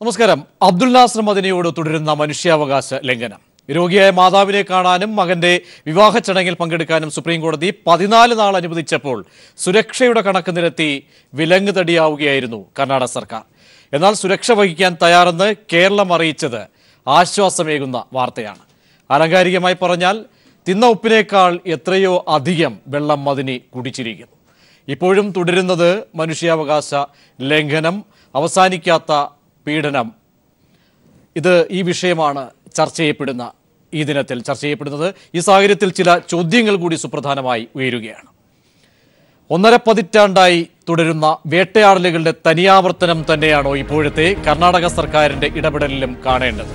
നമസ്കാരം. അബ്ദുൽ നാസർ മദനിയോട് തുടരുന്ന മനുഷ്യാവകാശ ലംഘനം. രോഗിയായ മാതാവിനെ കാണാനും മകന്റെ വിവാഹ ചടങ്ങിൽ പങ്കെടുക്കാനും സുപ്രീം കോടതി പതിനാല് നാൾ അനുവദിച്ചപ്പോൾ സുരക്ഷയുടെ കണക്ക് നിരത്തി വിലങ്ങ് തടിയാവുകയായിരുന്നു കർണാടക സർക്കാർ. എന്നാൽ സുരക്ഷ വഹിക്കാൻ തയ്യാറെന്ന് കേരളം അറിയിച്ചത് ആശ്വാസമേകുന്ന വാർത്തയാണ്. ആലങ്കാരികമായി പറഞ്ഞാൽ തിന്ന ഉപ്പിനേക്കാൾ എത്രയോ അധികം വെള്ളം മതിനി കുടിച്ചിരിക്കുന്നു. ഇപ്പോഴും തുടരുന്നത് മനുഷ്യാവകാശ ലംഘനം അവസാനിക്കാത്ത പീഡനം. ഇത് ഈ വിഷയമാണ് ചർച്ച ചെയ്യപ്പെടുന്ന ഈ ദിനത്തിൽ ചർച്ച ചെയ്യപ്പെടുന്നത്. ഈ സാഹചര്യത്തിൽ ചില ചോദ്യങ്ങൾ കൂടി സുപ്രധാനമായി ഉയരുകയാണ്. ഒന്നര പതിറ്റാണ്ടായി തുടരുന്ന വേട്ടയാടലുകളുടെ തനിയാവർത്തനം തന്നെയാണോ ഇപ്പോഴത്തെ കർണാടക സർക്കാരിന്റെ ഇടപെടലിലും കാണേണ്ടത്?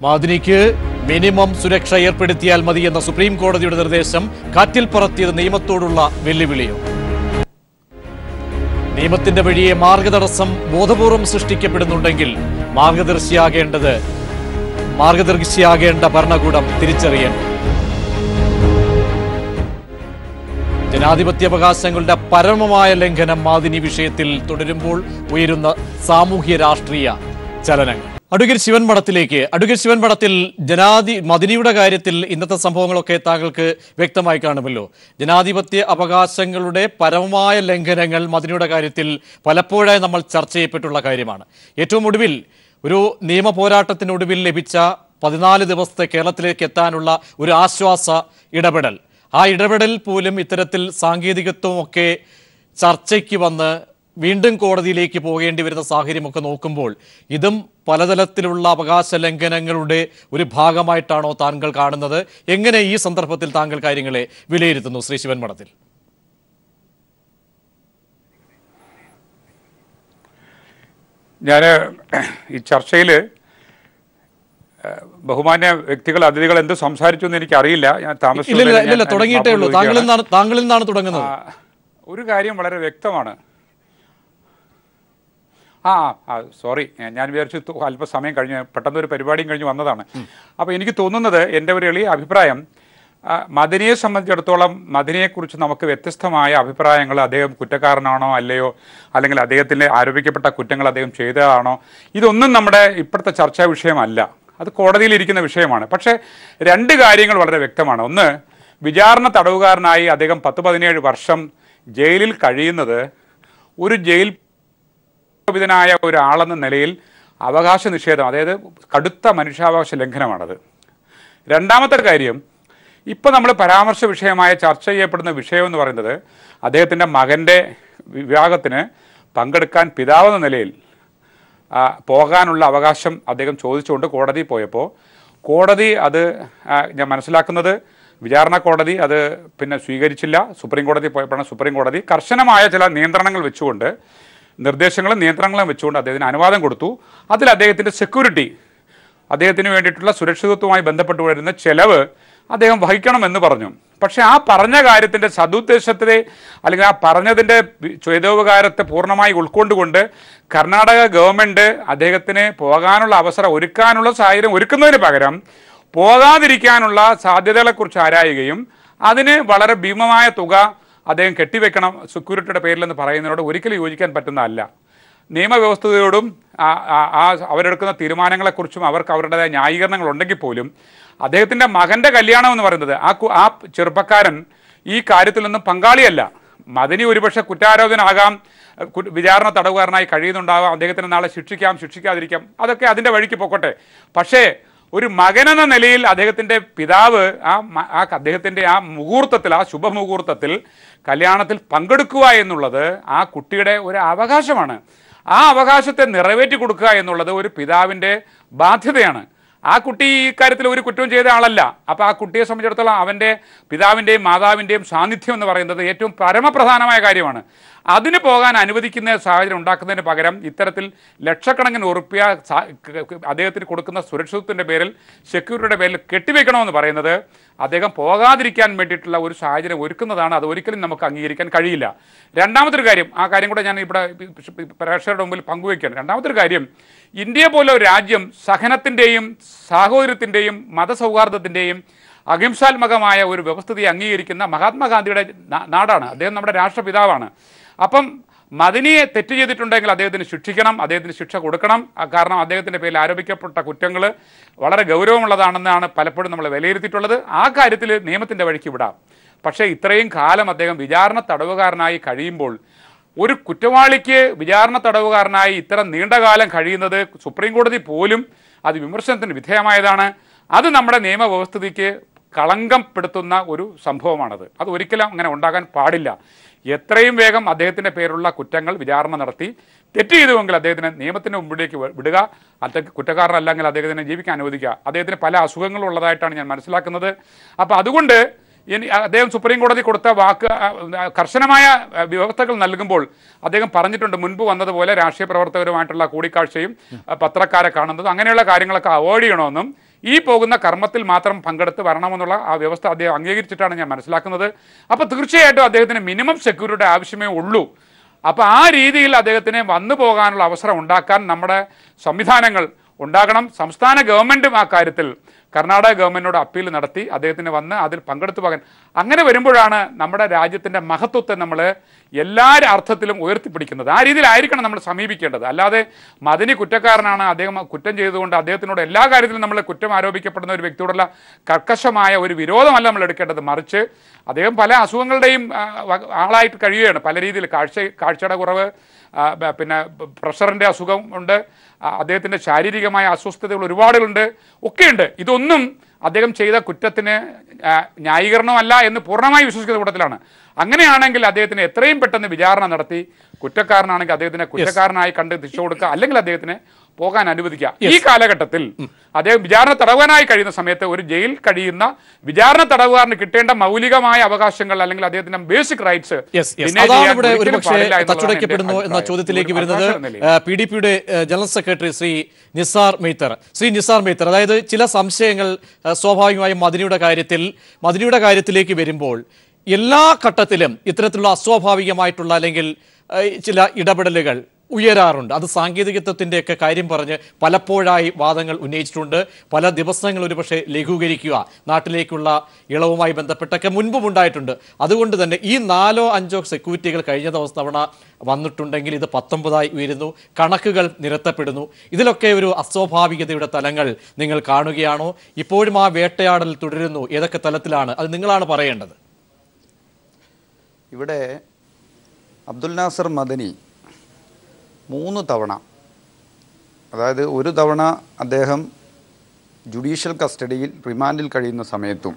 മാദിനിക്ക് മിനിമം സുരക്ഷ ഏർപ്പെടുത്തിയാൽ മതി എന്ന സുപ്രീം കോടതിയുടെ നിർദ്ദേശം കാറ്റിൽ പറത്തിയത് നിയമത്തോടുള്ള വെല്ലുവിളിയോ? നിയമത്തിന്റെ വഴിയെ മാർഗതടസ്സം ബോധപൂർവം സൃഷ്ടിക്കപ്പെടുന്നുണ്ടെങ്കിൽ മാർഗദർശിയാകേണ്ടത് മാർഗദർശിയാകേണ്ട ഭരണകൂടം തിരിച്ചറിയണം. ജനാധിപത്യാവകാശങ്ങളുടെ പരമമായ ലംഘനം മാതിനി വിഷയത്തിൽ തുടരുമ്പോൾ ഉയരുന്ന സാമൂഹ്യ രാഷ്ട്രീയ ചലനങ്ങൾ. അഡ്വക്കേറ്റ് ശിവൻ മഠത്തിലേക്ക് അഡ്വക്കേറ്റ് ശിവൻ മഠത്തിൽ ജനാധി മദിനിയുടെ കാര്യത്തിൽ ഇന്നത്തെ സംഭവങ്ങളൊക്കെ താങ്കൾക്ക് വ്യക്തമായി കാണുമല്ലോ. ജനാധിപത്യ അവകാശങ്ങളുടെ പരമമായ ലംഘനങ്ങൾ മദിനിയുടെ കാര്യത്തിൽ പലപ്പോഴായി നമ്മൾ ചർച്ച ചെയ്യപ്പെട്ടുള്ള കാര്യമാണ്. ഏറ്റവും ഒടുവിൽ ഒരു നിയമ പോരാട്ടത്തിനൊടുവിൽ ലഭിച്ച പതിനാല് ദിവസത്തെ കേരളത്തിലേക്ക് എത്താനുള്ള ഒരു ആശ്വാസ ഇടപെടൽ. ആ ഇടപെടൽ പോലും ഇത്തരത്തിൽ സാങ്കേതികത്വമൊക്കെ ചർച്ചയ്ക്ക് വന്ന് വീണ്ടും കോടതിയിലേക്ക് പോകേണ്ടി വരുന്ന സാഹചര്യമൊക്കെ നോക്കുമ്പോൾ ഇതും പലതരത്തിലുള്ള അവകാശ ലംഘനങ്ങളുടെ ഒരു ഭാഗമായിട്ടാണോ താങ്കൾ കാണുന്നത്? എങ്ങനെ ഈ സന്ദർഭത്തിൽ താങ്കൾ കാര്യങ്ങളെ വിലയിരുത്തുന്നു ശ്രീ ശിവൻ മഠത്തിൽ? ഞാൻ ഈ ചർച്ചയിൽ ബഹുമാന്യ വ്യക്തികൾ അതിഥികൾ എന്ത് സംസാരിച്ചു എന്ന് എനിക്ക് അറിയില്ല ഞാൻ താമസിച്ചു തുടങ്ങിയിട്ടേ ഉള്ളൂ. താങ്കളിൽ നിന്നാണ് താങ്കളിൽ നിന്നാണ് തുടങ്ങുന്നത്. ഒരു കാര്യം വളരെ വ്യക്തമാണ്. ആ ആ സോറി ഞാൻ വിചാരിച്ചു അല്പസമയം കഴിഞ്ഞ് പെട്ടെന്ന് ഒരു പരിപാടിയും കഴിഞ്ഞ് വന്നതാണ്. അപ്പോൾ എനിക്ക് തോന്നുന്നത് എന്റെ ഒരു എളിയ അഭിപ്രായം മദനിയെ സംബന്ധിച്ചിടത്തോളം മദനിയെക്കുറിച്ച് നമുക്ക് വ്യത്യസ്തമായ അഭിപ്രായങ്ങൾ അദ്ദേഹം കുറ്റക്കാരനാണോ അല്ലയോ അല്ലെങ്കിൽ അദ്ദേഹത്തിന് ആരോപിക്കപ്പെട്ട കുറ്റങ്ങൾ അദ്ദേഹം ചെയ്തതാണോ ഇതൊന്നും നമ്മുടെ ഇപ്പോഴത്തെ ചർച്ചാ വിഷയമല്ല. അത് കോടതിയിലിരിക്കുന്ന വിഷയമാണ്. പക്ഷേ രണ്ട് കാര്യങ്ങൾ വളരെ വ്യക്തമാണ്. ഒന്ന് വിചാരണ തടവുകാരനായി അദ്ദേഹം പത്ത് പതിനേഴ് വർഷം ജയിലിൽ കഴിയുന്നത് ഒരു ജയിൽ വിധനായ ഒരാളെന്ന നിലയിൽ അവകാശ നിഷേധം അതായത് കടുത്ത മനുഷ്യാവകാശ ലംഘനമാണത്. രണ്ടാമത്തെ കാര്യം ഇപ്പോൾ നമ്മൾ പരാമർശ വിഷയമായ ചർച്ച ചെയ്യപ്പെടുന്ന വിഷയം എന്ന് പറയുന്നത് അദ്ദേഹത്തിന്റെ മകന്റെ വിവാഹത്തിന് പങ്കെടുക്കാൻ പിതാവെന്ന നിലയിൽ പോകാനുള്ള അവകാശം അദ്ദേഹം ചോദിച്ചുകൊണ്ട് കോടതി പോയപ്പോൾ കോടതി അത് ഞാൻ മനസ്സിലാക്കുന്നത് വിചാരണ കോടതി അത് പിന്നെ സ്വീകരിച്ചില്ല. സുപ്രീം കോടതി പോയപ്പോഴാണ് സുപ്രീം കോടതി കർശനമായ ചില നിയന്ത്രണങ്ങൾ വെച്ചുകൊണ്ട് നിർദ്ദേശങ്ങളും നിയന്ത്രണങ്ങളും വെച്ചുകൊണ്ട് അദ്ദേഹത്തിന് അനുവാദം കൊടുത്തു. അതിൽ അദ്ദേഹത്തിന്റെ സെക്യൂരിറ്റി അദ്ദേഹത്തിന് വേണ്ടിയിട്ടുള്ള സുരക്ഷിതത്വവുമായി ബന്ധപ്പെട്ട് വരുന്ന ചെലവ് അദ്ദേഹം വഹിക്കണമെന്ന് പറഞ്ഞു. പക്ഷേ ആ പറഞ്ഞ കാര്യത്തിന്റെ സതുദ്ദേശത്തെ അല്ലെങ്കിൽ ആ പറഞ്ഞതിന്റെ ചേതോപകാരത്തെ പൂർണമായി ഉൾക്കൊണ്ടുകൊണ്ട് കർണാടക ഗവൺമെന്റ് അദ്ദേഹത്തിന് പോകാനുള്ള അവസരം ഒരുക്കാനുള്ള സാഹചര്യം ഒരുക്കുന്നതിന് പകരം പോകാതിരിക്കാനുള്ള സാധ്യതകളെക്കുറിച്ച് ആരായുകയും അതിന് വളരെ ഭീമമായ തുക അദ്ദേഹം കെട്ടിവെക്കണം സെക്യൂരിറ്റിയുടെ പേരിലെന്ന് പറയുന്നതിനോട് ഒരിക്കലും യോജിക്കാൻ പറ്റുന്നതല്ല. നിയമവ്യവസ്ഥയോടും ആ- അവരെടുക്കുന്ന തീരുമാനങ്ങളെക്കുറിച്ചും അവർക്ക് അവരുടേതായ ന്യായീകരണങ്ങൾ ഉണ്ടെങ്കിൽ പോലും അദ്ദേഹത്തിന്റെ മകന്റെ കല്യാണം എന്ന് പറയുന്നത് ആ ആ ചെറുപ്പക്കാരൻ ഈ കാര്യത്തിലൊന്നും പങ്കാളിയല്ല. മദനി ഒരുപക്ഷെ കുറ്റാരോപനാകാം വിചാരണ തടവുകാരനായി കഴിയുന്നുണ്ടാവാം അദ്ദേഹത്തിന് നാളെ ശിക്ഷിക്കാം ശിക്ഷിക്കാതിരിക്കാം അതൊക്കെ അതിന്റെ വഴിക്ക് പൊക്കോട്ടെ. പക്ഷേ ഒരു മകനെന്ന നിലയിൽ അദ്ദേഹത്തിന്റെ പിതാവ് ആ ആ അദ്ദേഹത്തിന്റെ ആ മുഹൂർത്തത്തിൽ ആ ശുഭമുഹൂർത്തത്തിൽ കല്യാണത്തിൽ പങ്കെടുക്കുക എന്നുള്ളത് ആ കുട്ടിയുടെ ഒരു അവകാശമാണ്. ആ അവകാശത്തെ നിറവേറ്റി കൊടുക്കുക എന്നുള്ളത് ഒരു പിതാവിന്റെ ബാധ്യതയാണ്. ആ കുട്ടി ഈ കാര്യത്തിൽ ഒരു കുറ്റവും ചെയ്ത ആളല്ല. അപ്പോൾ ആ കുട്ടിയെ സംബന്ധിച്ചിടത്തോളം അവന്റെ പിതാവിന്റെയും മാതാവിന്റെയും സാന്നിധ്യം എന്ന് പറയുന്നത് ഏറ്റവും പരമപ്രധാനമായ കാര്യമാണ്. അതിന് പോകാൻ അനുവദിക്കുന്ന സാഹചര്യം ഉണ്ടാക്കുന്നതിന് പകരം ഇത്തരത്തിൽ ലക്ഷക്കണക്കിന് ഉറുപ്പ്യ അദ്ദേഹത്തിന് കൊടുക്കുന്ന സുരക്ഷിതത്വത്തിന്റെ പേരിൽ സെക്യൂരിറ്റിയുടെ പേരിൽ കെട്ടിവെക്കണമെന്ന് പറയുന്നത് അദ്ദേഹം പോകാതിരിക്കാൻ വേണ്ടിയിട്ടുള്ള ഒരു സാഹചര്യം ഒരുക്കുന്നതാണ് അത് ഒരിക്കലും നമുക്ക് അംഗീകരിക്കാൻ കഴിയില്ല. രണ്ടാമത്തെ ഒരു കാര്യം ആ കാര്യം കൂടെ ഞാൻ ഇവിടെ പ്രേക്ഷകരുടെ മുമ്പിൽ പങ്കുവയ്ക്കുകയാണ്. രണ്ടാമത്തെ ഒരു കാര്യം ഇന്ത്യ പോലെ ഒരു രാജ്യം സഹനത്തിന്റെയും സാഹോദര്യത്തിന്റെയും മതസൗഹാർദ്ദത്തിന്റെയും അഹിംസാത്മകമായ ഒരു വ്യവസ്ഥിതിയെ അംഗീകരിക്കുന്ന മഹാത്മാഗാന്ധിയുടെ നാടാണ്. അദ്ദേഹം നമ്മുടെ രാഷ്ട്രപിതാവാണ്. അപ്പം മദിനിയെ തെറ്റ് ചെയ്തിട്ടുണ്ടെങ്കിൽ അദ്ദേഹത്തിന് ശിക്ഷിക്കണം അദ്ദേഹത്തിന് ശിക്ഷ കൊടുക്കണം. കാരണം അദ്ദേഹത്തിന്റെ പേരിൽ ആരോപിക്കപ്പെട്ട കുറ്റങ്ങൾ വളരെ ഗൗരവമുള്ളതാണെന്നാണ് പലപ്പോഴും നമ്മൾ വിലയിരുത്തിയിട്ടുള്ളത്. ആ കാര്യത്തിൽ നിയമത്തിന്റെ വഴിക്ക് വിടാം. പക്ഷേ ഇത്രയും കാലം അദ്ദേഹം വിചാരണ തടവുകാരനായി കഴിയുമ്പോൾ ഒരു കുറ്റവാളിക്ക് വിചാരണ തടവുകാരനായി ഇത്ര നീണ്ടകാലം കഴിയുന്നത് സുപ്രീം കോടതി പോലും അത് വിമർശനത്തിന് വിധേയമായതാണ്. അത് നമ്മുടെ നിയമവ്യവസ്ഥിതിക്ക് കളങ്കപ്പെടുത്തുന്ന ഒരു സംഭവമാണത്. അത് ഒരിക്കലും അങ്ങനെ ഉണ്ടാകാൻ പാടില്ല. എത്രയും വേഗം അദ്ദേഹത്തിന്റെ പേരുള്ള കുറ്റങ്ങൾ വിചാരണ നടത്തി. തെറ്റ് ചെയ്തുവെങ്കിൽ അദ്ദേഹത്തിന് നിയമത്തിന്റെ മുമ്പിലേക്ക് വിടുക. അദ്ദേഹം കുറ്റക്കാരനല്ലെങ്കിൽ അദ്ദേഹത്തിനെ ജീവിക്കാൻ അനുവദിക്കുക. അദ്ദേഹത്തിന് പല അസുഖങ്ങളും ഉള്ളതായിട്ടാണ് ഞാൻ മനസ്സിലാക്കുന്നത്. അപ്പോൾ അതുകൊണ്ട് ഇനി അദ്ദേഹം സുപ്രീം കോടതി കൊടുത്ത വാക്ക് കർശനമായ വ്യവസ്ഥകൾ നൽകുമ്പോൾ അദ്ദേഹം പറഞ്ഞിട്ടുണ്ട് മുൻപ് വന്നതുപോലെ രാഷ്ട്രീയ പ്രവർത്തകരുമായിട്ടുള്ള കൂടിക്കാഴ്ചയും പത്രക്കാരെ കാണുന്നതും അങ്ങനെയുള്ള കാര്യങ്ങളൊക്കെ അവോയ്ഡ് ചെയ്യണമെന്നും ഈ പോകുന്ന കർമ്മത്തിൽ മാത്രം പങ്കെടുത്ത് വരണമെന്നുള്ള ആ വ്യവസ്ഥ അദ്ദേഹം അംഗീകരിച്ചിട്ടാണ് ഞാൻ മനസ്സിലാക്കുന്നത്. അപ്പോൾ തീർച്ചയായിട്ടും അദ്ദേഹത്തിന് മിനിമം സെക്യൂരിറ്റി ആവശ്യമേ ഉള്ളൂ. അപ്പോൾ ആ രീതിയിൽ അദ്ദേഹത്തിന് വന്നു പോകാനുള്ള അവസരം ഉണ്ടാക്കാൻ നമ്മുടെ സംവിധാനങ്ങൾ ഉണ്ടാകണം. സംസ്ഥാന ഗവൺമെന്റും ആ കാര്യത്തിൽ കർണാടക ഗവൺമെന്റിനോട് അപ്പീൽ നടത്തി അദ്ദേഹത്തിന് വന്ന് അതിൽ പങ്കെടുത്തു പോകാൻ. അങ്ങനെ വരുമ്പോഴാണ് നമ്മുടെ രാജ്യത്തിന്റെ മഹത്വത്തെ നമ്മൾ എല്ലാ അർത്ഥത്തിലും ഉയർത്തിപ്പിടിക്കുന്നത്. ആ രീതിയിലായിരിക്കണം നമ്മൾ സമീപിക്കേണ്ടത്. അല്ലാതെ മദനി കുറ്റക്കാരനാണ് അദ്ദേഹം കുറ്റം ചെയ്തുകൊണ്ട് അദ്ദേഹത്തിനോട് എല്ലാ കാര്യത്തിലും നമ്മൾ കുറ്റം ആരോപിക്കപ്പെടുന്ന ഒരു വ്യക്തിയോടുള്ള കർക്കശമായ ഒരു വിരോധമല്ല നമ്മൾ എടുക്കേണ്ടത്. മറിച്ച് അദ്ദേഹം പല അസുഖങ്ങളുടെയും ആളായിട്ട് കഴിയുകയാണ്. പല രീതിയിൽ കാഴ്ച കാഴ്ചയുടെ കുറവ് പിന്നെ പ്രഷറിന്റെ അസുഖം ഉണ്ട്. അദ്ദേഹത്തിന്റെ ശാരീരികമായ അസ്വസ്ഥതകൾ ഒരുപാടുകളുണ്ട്. ഒക്കെയുണ്ട്. ഇതൊന്നും അദ്ദേഹം ചെയ്ത കുറ്റത്തിന് ന്യായീകരണമല്ല എന്ന് പൂർണമായി വിശ്വസിക്കുന്ന കൂട്ടത്തിലാണ്. അങ്ങനെയാണെങ്കിൽ അദ്ദേഹത്തിന് എത്രയും പെട്ടെന്ന് വിചാരണ നടത്തി. കുറ്റക്കാരനാണെങ്കിൽ അദ്ദേഹത്തിനെ കുറ്റക്കാരനായി കണ്ട് ശിക്ഷ കൊടുക്കുക അല്ലെങ്കിൽ അദ്ദേഹത്തിനെ പോകാൻ അനുവദിക്കുക. ഈ കാലഘട്ടത്തിൽ അദ്ദേഹം വിചാരണ തടവുകാരനായി കഴിയുന്ന സമയത്ത് ഒരു ജയിൽ കഴിയുന്ന വിചാരണ തടവുകാരന് കിട്ടേണ്ട മൗലികമായ അവകാശങ്ങൾ അല്ലെങ്കിൽ അദ്ദേഹത്തിന്റെ ബേസിക് റൈറ്റ്സ് തച്ചുടയ്ക്കപ്പെടുന്നു എന്ന ചോദ്യത്തിലേക്ക് വരുന്നത് പി ഡി പിയുടെ ജനറൽ സെക്രട്ടറി ശ്രീ നിസാർ മെയ്ത്തർ ശ്രീ നിസാർ മെയ്ത്തർ അതായത് ചില സംശയങ്ങൾ സ്വാഭാവികമായും മദിനിയുടെ കാര്യത്തിൽ മദിനിയുടെ കാര്യത്തിലേക്ക് വരുമ്പോൾ എല്ലാ ഘട്ടത്തിലും ഇത്തരത്തിലുള്ള അസ്വാഭാവികമായിട്ടുള്ള അല്ലെങ്കിൽ ചില ഇടപെടലുകൾ ഉയരാറുണ്ട്. അത് സാങ്കേതികത്വത്തിന്റെയൊക്കെ കാര്യം പറഞ്ഞ് പലപ്പോഴായി വാദങ്ങൾ ഉന്നയിച്ചിട്ടുണ്ട്. പല ദിവസങ്ങൾ ഒരുപക്ഷെ ലഘൂകരിക്കുക നാട്ടിലേക്കുള്ള ഇളവുമായി ബന്ധപ്പെട്ടൊക്കെ മുൻപും ഉണ്ടായിട്ടുണ്ട്. അതുകൊണ്ട് തന്നെ ഈ നാലോ അഞ്ചോ സെക്യൂരിറ്റികൾ കഴിഞ്ഞ ദിവസം തവണ വന്നിട്ടുണ്ടെങ്കിൽ ഇത് പത്തൊമ്പതായി ഉയരുന്നു. കണക്കുകൾ നിരത്തപ്പെടുന്നു. ഇതിലൊക്കെ ഒരു അസ്വാഭാവികതയുടെ തലങ്ങൾ നിങ്ങൾ കാണുകയാണോ? ഇപ്പോഴും ആ വേട്ടയാടൽ തുടരുന്നു. ഏതൊക്കെ തലത്തിലാണ്? അത് നിങ്ങളാണ് പറയേണ്ടത്. ഇവിടെ അബ്ദുൽ നാസർ മദനി മൂന്ന് തവണ. അതായത് ഒരു തവണ അദ്ദേഹം ജുഡീഷ്യൽ കസ്റ്റഡിയിൽ റിമാൻഡിൽ കഴിയുന്ന സമയത്തും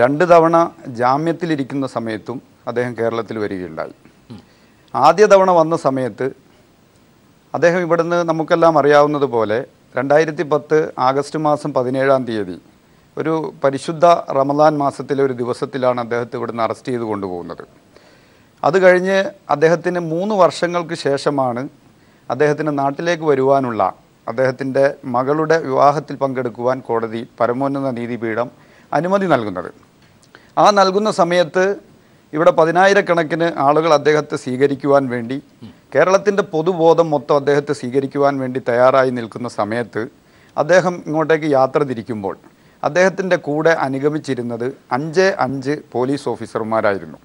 രണ്ട് തവണ ജാമ്യത്തിലിരിക്കുന്ന സമയത്തും അദ്ദേഹം കേരളത്തിൽ വരികയുണ്ടായി. ആദ്യ തവണ വന്ന സമയത്ത് അദ്ദേഹം ഇവിടുന്ന് നമുക്കെല്ലാം അറിയാവുന്നത് പോലെ രണ്ടായിരത്തി പത്ത് ആഗസ്റ്റ് മാസം പതിനേഴാം തീയതി ഒരു പരിശുദ്ധ റമദാൻ മാസത്തിലെ ഒരു ദിവസത്തിലാണ് അദ്ദേഹത്തെ ഇവിടുന്ന് അറസ്റ്റ് ചെയ്ത് കൊണ്ടുപോകുന്നത്. അത് കഴിഞ്ഞ് അദ്ദേഹത്തിന് മൂന്ന് വർഷങ്ങൾക്ക് ശേഷമാണ് അദ്ദേഹത്തിന് നാട്ടിലേക്ക് വരുവാനുള്ള അദ്ദേഹത്തിന്റെ മകളുടെ വിവാഹത്തിൽ പങ്കെടുക്കുവാൻ കോടതി പരമോന്നത നീതിപീഠം അനുമതി നൽകുന്നത്. ആ നൽകുന്ന സമയത്ത് ഇവിടെ പതിനായിരക്കണക്കിന് ആളുകൾ അദ്ദേഹത്തെ സ്വീകരിക്കുവാൻ വേണ്ടി കേരളത്തിന്റെ പൊതുബോധം മൊത്തം അദ്ദേഹത്തെ സ്വീകരിക്കുവാൻ വേണ്ടി തയ്യാറായി നിൽക്കുന്ന സമയത്ത് അദ്ദേഹം ഇങ്ങോട്ടേക്ക് യാത്ര തിരിക്കുമ്പോൾ അദ്ദേഹത്തിന്റെ കൂടെ അനുഗമിച്ചിരുന്നത് അഞ്ച് അഞ്ച് പോലീസ് ഓഫീസർമാരായിരുന്നു.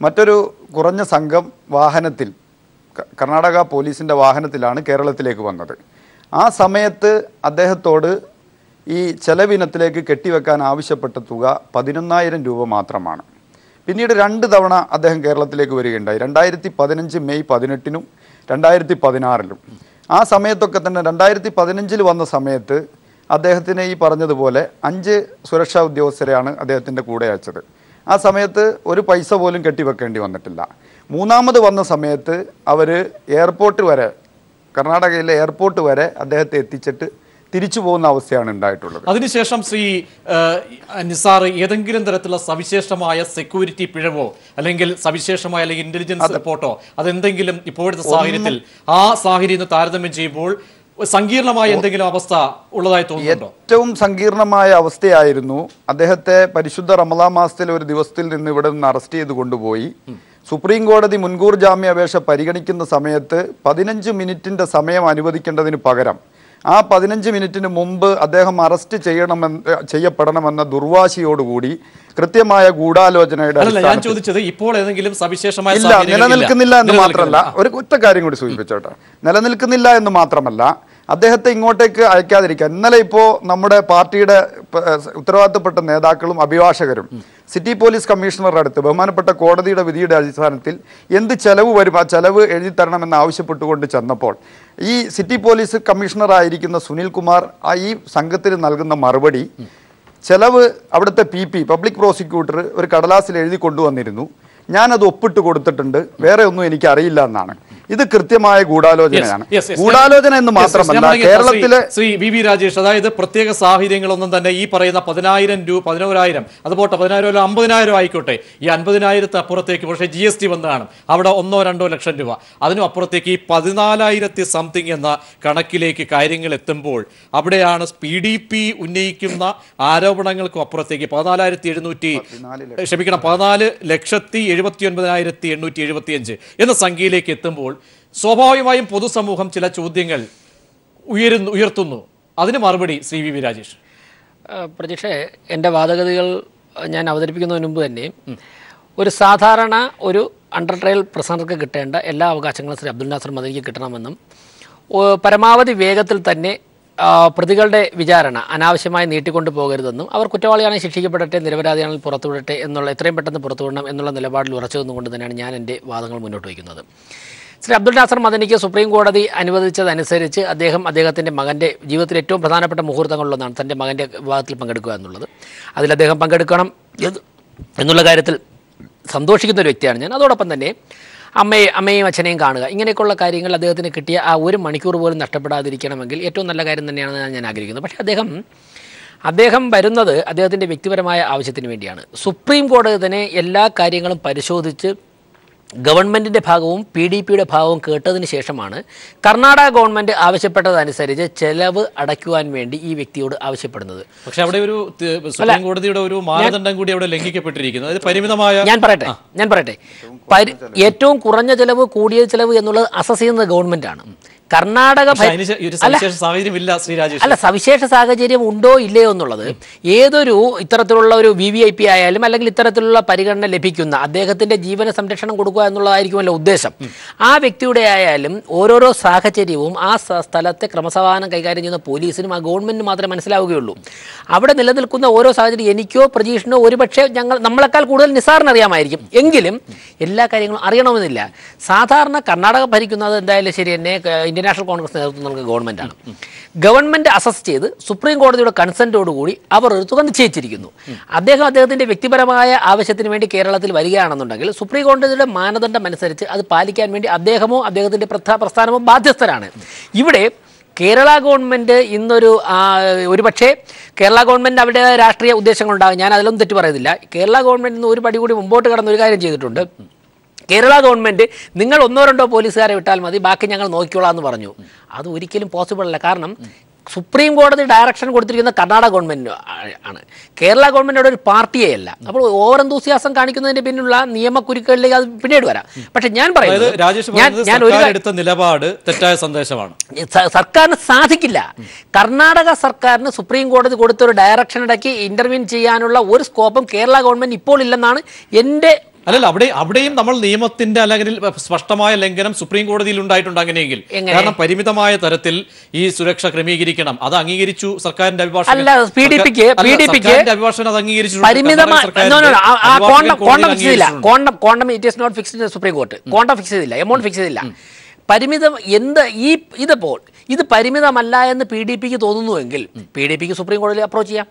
മറ്റൊരു കുറഞ്ഞ സംഘം വാഹനത്തിൽ കർണാടക പോലീസിന്റെ വാഹനത്തിലാണ് കേരളത്തിലേക്ക് വന്നത്. ആ സമയത്ത് അദ്ദേഹത്തോട് ഈ ചെലവിനത്തിലേക്ക് കെട്ടിവെക്കാൻ ആവശ്യപ്പെട്ട തുക പതിനൊന്നായിരം രൂപ മാത്രമാണ്. പിന്നീട് രണ്ട് തവണ അദ്ദേഹം കേരളത്തിലേക്ക് വരികയുണ്ടായി. രണ്ടായിരത്തി പതിനഞ്ച് മെയ് പതിനെട്ടിനും രണ്ടായിരത്തി പതിനാറിലും ആ സമയത്തൊക്കെ തന്നെ രണ്ടായിരത്തി പതിനഞ്ചിൽ വന്ന സമയത്ത് അദ്ദേഹത്തിന് ഈ പറഞ്ഞതുപോലെ അഞ്ച് സുരക്ഷാ ഉദ്യോഗസ്ഥരെയാണ് അദ്ദേഹത്തിന്റെ കൂടെ അയച്ചത്. ആ സമയത്ത് ഒരു പൈസ പോലും കെട്ടിവെക്കേണ്ടി വന്നിട്ടില്ല. മൂന്നാമത് വന്ന സമയത്ത് അവർ എയർപോർട്ട് വരെ കർണാടകയിലെ എയർപോർട്ട് വരെ അദ്ദേഹത്തെ എത്തിച്ചിട്ട് തിരിച്ചു പോകുന്ന അവസ്ഥയാണ് ഉണ്ടായിട്ടുള്ളത്. അതിനുശേഷം ശ്രീ നിസാർ ഏതെങ്കിലും തരത്തിലുള്ള സവിശേഷമായ സെക്യൂരിറ്റി പിഴവോ അല്ലെങ്കിൽ സവിശേഷമായ അല്ലെങ്കിൽ ഇന്റലിജൻസ് റിപ്പോർട്ടോ അതെന്തെങ്കിലും ഇപ്പോഴത്തെ സാഹചര്യത്തിൽ ആ സാഹചര്യം താരതമ്യം ചെയ്യുമ്പോൾ സങ്കീർണമായ എന്തെങ്കിലും അവസ്ഥ ഉള്ളതായി തോന്നുന്നുണ്ടോ? ഏറ്റവും സങ്കീർണമായ അവസ്ഥയായിരുന്നു അദ്ദേഹത്തെ പരിശുദ്ധ റമദാ മാസത്തിൽ ഒരു ദിവസത്തിൽ നിന്ന് ഇവിടെ നിന്ന് അറസ്റ്റ് ചെയ്ത് കൊണ്ടുപോയി. സുപ്രീം കോടതി മുൻകൂർ ജാമ്യാപേക്ഷ പരിഗണിക്കുന്ന സമയത്ത് പതിനഞ്ച് മിനിറ്റിന്റെ സമയം അനുവദിക്കേണ്ടതിന് പകരം ആ പതിനഞ്ച് മിനിറ്റിന് മുമ്പ് അദ്ദേഹം അറസ്റ്റ് ചെയ്യണമെന്ന് ചെയ്യപ്പെടണമെന്ന ദുർവാശിയോടുകൂടി കൃത്യമായ ഗൂഢാലോചനയുടെ ഞാൻ ചോദിച്ചത് ഇപ്പോൾ ഏതെങ്കിലും സവിശേഷമായ ഇല്ല നിലനിൽക്കുന്നില്ല എന്ന് മാത്രമല്ല ഒരു ഒറ്റ കാര്യം കൂടി സൂചിപ്പിച്ചോട്ടെ. നിലനിൽക്കുന്നില്ല എന്ന് മാത്രമല്ല അദ്ദേഹത്തെ ഇങ്ങോട്ടേക്ക് അയക്കാതിരിക്കാൻ ഇന്നലെ ഇപ്പോൾ നമ്മുടെ പാർട്ടിയുടെ ഉത്തരവാദിത്തപ്പെട്ട നേതാക്കളും അഭിഭാഷകരും സിറ്റി പോലീസ് കമ്മീഷണറുടെ അടുത്ത് ബഹുമാനപ്പെട്ട കോടതിയുടെ വിധിയുടെ അടിസ്ഥാനത്തിൽ എന്ത് ചെലവ് വരും ആ ചെലവ് എഴുതി തരണമെന്ന് ആവശ്യപ്പെട്ടുകൊണ്ട് ചെന്നപ്പോൾ ഈ സിറ്റി പോലീസ് കമ്മീഷണറായിരിക്കുന്ന സുനിൽ കുമാർ ആ ഈ സംഘത്തിന് നൽകുന്ന മറുപടി ചെലവ് അവിടുത്തെ പി പി പബ്ലിക് പ്രോസിക്യൂട്ടർ ഒരു കടലാസിൽ എഴുതി കൊണ്ടുവന്നിരുന്നു. ഞാനത് ഒപ്പിട്ട് കൊടുത്തിട്ടുണ്ട്. വേറെ ഒന്നും എനിക്ക് അറിയില്ല എന്നാണ്. ഇത് കൃത്യമായ ഗൂഢാലോചനയാണ്. ഗൂഢാലോചന എന്ന്. മാത്രമല്ല കേരളത്തിലെ ശ്രീ- ശ്രീ വി വി രാജേഷ് അതായത് പ്രത്യേക സാഹചര്യങ്ങളൊന്നും തന്നെ ഈ പറയുന്ന പതിനായിരം രൂപ പതിനോരായിരം അതുപോട്ടെ പതിനായിരം അല്ല അമ്പതിനായിരം ആയിക്കോട്ടെ. ഈ അൻപതിനായിരത്തി അപ്പുറത്തേക്ക് പക്ഷേ ജി എസ് ടി വന്നതാണ്. അവിടെ ഒന്നോ രണ്ടോ ലക്ഷം രൂപ. അതിനും അപ്പുറത്തേക്ക് ഈ പതിനാലായിരത്തി സംതിങ് എന്ന കണക്കിലേക്ക് കാര്യങ്ങൾ എത്തുമ്പോൾ അവിടെയാണ് പി ഡി പി ഉന്നയിക്കുന്ന ആരോപണങ്ങൾക്കും അപ്പുറത്തേക്ക് പതിനാലായിരത്തി എഴുന്നൂറ്റി ക്ഷമിക്കണം പതിനാല് ലക്ഷത്തി എഴുപത്തി ഒൻപതിനായിരത്തി എണ്ണൂറ്റി എഴുപത്തി അഞ്ച് എന്ന സംഖ്യയിലേക്ക് എത്തുമ്പോൾ സ്വാഭാവികമായും പൊതുസമൂഹം ചില ചോദ്യങ്ങൾ ഉയരുന്നു ഉയർത്തുന്നു. അതിന് മറുപടി ശ്രീ വി വി രാജേഷ്. പ്രതീക്ഷേ എന്റെ വാദഗതികൾ ഞാൻ അവതരിപ്പിക്കുന്നതിന് മുമ്പ് തന്നെ ഒരു സാധാരണ ഒരു അണ്ടർ ട്രയൽ പ്രസംഗർക്ക് കിട്ടേണ്ട എല്ലാ അവകാശങ്ങളും ശ്രീ അബ്ദുൽ നാസർ മദനിക്ക് കിട്ടണമെന്നും പരമാവധി വേഗത്തിൽ തന്നെ പ്രതികളുടെ വിചാരണ അനാവശ്യമായി നീട്ടിക്കൊണ്ടു പോകരുതെന്നും അവർ കുറ്റവാളിയാണെങ്കിൽ ശിക്ഷിക്കപ്പെടട്ടെ നിരപരാധിയാണെങ്കിൽ പുറത്തുവിടട്ടെ എന്നുള്ള എത്രയും പെട്ടെന്ന് പുറത്തുവിടണം എന്നുള്ള നിലപാടിൽ ഉറച്ചു നിന്നുകൊണ്ട് തന്നെയാണ് ഞാൻ എന്റെ വാദങ്ങൾ മുന്നോട്ട് വയ്ക്കുന്നത്. ശ്രീ അബ്ദുൽ നാസർ മദനിക്ക് സുപ്രീം കോടതി അനുവദിച്ചതനുസരിച്ച് അദ്ദേഹം അദ്ദേഹത്തിന്റെ മകന്റെ ജീവിതത്തിൽ ഏറ്റവും പ്രധാനപ്പെട്ട മുഹൂർത്തങ്ങളിലൊന്നാണ് തന്റെ മകന്റെ വിവാഹത്തിൽ പങ്കെടുക്കുക എന്നുള്ളത്. അതിൽ അദ്ദേഹം പങ്കെടുക്കണം എന്നുള്ള കാര്യത്തിൽ സന്തോഷിക്കുന്ന ഒരു വ്യക്തിയാണ് ഞാൻ. അതോടൊപ്പം തന്നെ അമ്മയെ അമ്മയും അച്ഛനെയും കാണുക. ഇങ്ങനെയൊക്കെയുള്ള കാര്യങ്ങൾ അദ്ദേഹത്തിന് കിട്ടിയ ആ ഒരു മണിക്കൂർ പോലും നഷ്ടപ്പെടാതിരിക്കണമെങ്കിൽ ഏറ്റവും നല്ല കാര്യം തന്നെയാണ് ഞാൻ ആഗ്രഹിക്കുന്നത്. പക്ഷേ അദ്ദേഹം അദ്ദേഹം വരുന്നത് അദ്ദേഹത്തിന്റെ വ്യക്തിപരമായ ആവശ്യത്തിന് വേണ്ടിയാണ്. സുപ്രീം കോടതി തന്നെ എല്ലാ കാര്യങ്ങളും പരിശോധിച്ച് ഗവൺമെന്റിന്റെ ഭാഗവും പി ഡി പിയുടെ ഭാഗവും കേട്ടതിന് ശേഷമാണ് കർണാടക ഗവൺമെന്റ് ആവശ്യപ്പെട്ടതനുസരിച്ച് ചെലവ് അടയ്ക്കുവാൻ വേണ്ടി ഈ വ്യക്തിയോട് ആവശ്യപ്പെടുന്നത്. പക്ഷേ അവിടെ ഒരു സുപ്രീം കോടതിയുടെ ഒരു മാനദണ്ഡം കൂടി അവിടെ ലംഘിക്കപ്പെട്ടിരിക്കുന്നു. അത് പരിമിതമായ ഞാൻ പറയട്ടെ ഞാൻ പറയട്ടെ. ഏറ്റവും കുറഞ്ഞ ചെലവ് കൂടിയ ചെലവ് എന്നുള്ളത് അസസ് ചെയ്യുന്നത് ഗവൺമെന്റാണ് കർണാടക അല്ല. സവിശേഷ സാഹചര്യം ഉണ്ടോ ഇല്ലയോ എന്നുള്ളത് ഏതൊരു ഇത്തരത്തിലുള്ള ഒരു വി വി ഐ പി ആയാലും അല്ലെങ്കിൽ ഇത്തരത്തിലുള്ള പരിഗണന ലഭിക്കുന്ന അദ്ദേഹത്തിന്റെ ജീവന സംരക്ഷണം കൊടുക്കുക എന്നുള്ളതായിരിക്കുമല്ലോ ഉദ്ദേശം. ആ വ്യക്തിയുടെ ആയാലും ഓരോരോ സാഹചര്യവും ആ സ്ഥലത്തെ ക്രമസമാധാനം കൈകാര്യം ചെയ്യുന്ന പോലീസിനും ആ ഗവൺമെന്റിനും മാത്രമേ മനസ്സിലാവുകയുള്ളൂ. അവിടെ നിലനിൽക്കുന്ന ഓരോ സാഹചര്യം എനിക്കോ പ്രതീക്ഷനോ ഒരുപക്ഷെ ഞങ്ങൾ നമ്മളെക്കാൾ കൂടുതൽ നിസാറിന് അറിയാമായിരിക്കും. എങ്കിലും എല്ലാ കാര്യങ്ങളും അറിയണമെന്നില്ല. സാധാരണ കർണാടക ഭരിക്കുന്നത് എന്തായാലും ശരി തന്നെ ഇന്ത്യൻ നാഷണൽ കോൺഗ്രസ് നേതൃത്വം നൽകുന്ന ഗവൺമെന്റാണ്. ഗവൺമെന്റ് അസസ് ചെയ്ത് സുപ്രീം കോടതിയുടെ കൺസെന്റോടുകൂടി അവർ ഒരു തുക നിശ്ചയിച്ചിരിക്കുന്നു. അദ്ദേഹം അദ്ദേഹത്തിന്റെ വ്യക്തിപരമായ ആവശ്യത്തിന് വേണ്ടി കേരളത്തിൽ വരികയാണെന്നുണ്ടെങ്കിൽ സുപ്രീം കോടതിയുടെ മാനദണ്ഡം അനുസരിച്ച് അത് പാലിക്കാൻ വേണ്ടി അദ്ദേഹമോ അദ്ദേഹത്തിന്റെ പ്രസ്ഥാനമോ ബാധ്യസ്ഥരാണ്. ഇവിടെ കേരള ഗവൺമെന്റ് ഇന്നൊരു ഒരുപക്ഷെ കേരള ഗവൺമെന്റ് അവരുടെ രാഷ്ട്രീയ ഉദ്ദേശങ്ങളുണ്ടാകും. ഞാൻ അതിലൊന്നും തെറ്റ് പറയുന്നില്ല. കേരള ഗവൺമെന്റ് ഇന്ന് ഒരു പടി കൂടി മുമ്പോട്ട് കടന്ന ഒരു കാര്യം ചെയ്തിട്ടുണ്ട്. കേരള ഗവൺമെന്റ് നിങ്ങൾ ഒന്നോ രണ്ടോ പോലീസുകാരെ വിട്ടാൽ മതി ബാക്കി ഞങ്ങൾ നോക്കിക്കോളാം എന്ന് പറഞ്ഞു. അത് ഒരിക്കലും പോസിബിൾ അല്ല. കാരണം സുപ്രീം കോടതി ഡയറക്ഷൻ കൊടുത്തിരിക്കുന്ന കർണാടക ഗവൺമെന്റ് ആണ്. കേരള ഗവൺമെന്റ് അവിടെ ഒരു പാർട്ടിയേ അല്ല. അപ്പോൾ ഓവർ എന്തൂസിയാസം കാണിക്കുന്നതിന് പിന്നിലുള്ള നിയമക്കുരുക്കളിലേക്ക് അത് പിന്നീട് വരാം. പക്ഷെ ഞാൻ പറയുന്നത് നിലപാട് തെറ്റായ സന്ദേശമാണ്. സർക്കാരിന് സാധിക്കില്ല. കർണാടക സർക്കാരിന് സുപ്രീം കോടതി കൊടുത്ത ഒരു ഡയറക്ഷൻ ഇടയ്ക്ക് ഇന്റർവ്യൂ ചെയ്യാനുള്ള ഒരു സ്കോപ്പും കേരള ഗവൺമെന്റ് ഇപ്പോൾ ഇല്ലെന്നാണ് എന്റെ അല്ലല്ല അവിടെ അവിടെയും നമ്മൾ നിയമത്തിന്റെ അല്ലെങ്കിൽ സ്പഷ്ടമായ ലംഘനം സുപ്രീം കോടതിയിൽ ഉണ്ടായിട്ടുണ്ട് അങ്ങനെയെങ്കിൽ. കാരണം പരിമിതമായ തരത്തിൽ ഈ സുരക്ഷ ക്രമീകരിക്കണം. അത് അംഗീകരിച്ചു സർക്കാരിന്റെ അഭിഭാഷകൻ. ഫിക്സ് ചെയ്തില്ല. എമൗണ്ട് ഫിക്സ് ചെയ്തില്ല. പരിമിതം എന്ത് ഈ ഇതിപ്പോൾ ഇത് പരിമിതമല്ല എന്ന് പി ഡി പിക്ക് തോന്നുന്നുവെങ്കിൽ പി ഡി പിക്ക് സുപ്രീം കോടതിയിൽ അപ്രോച്ച് ചെയ്യാം.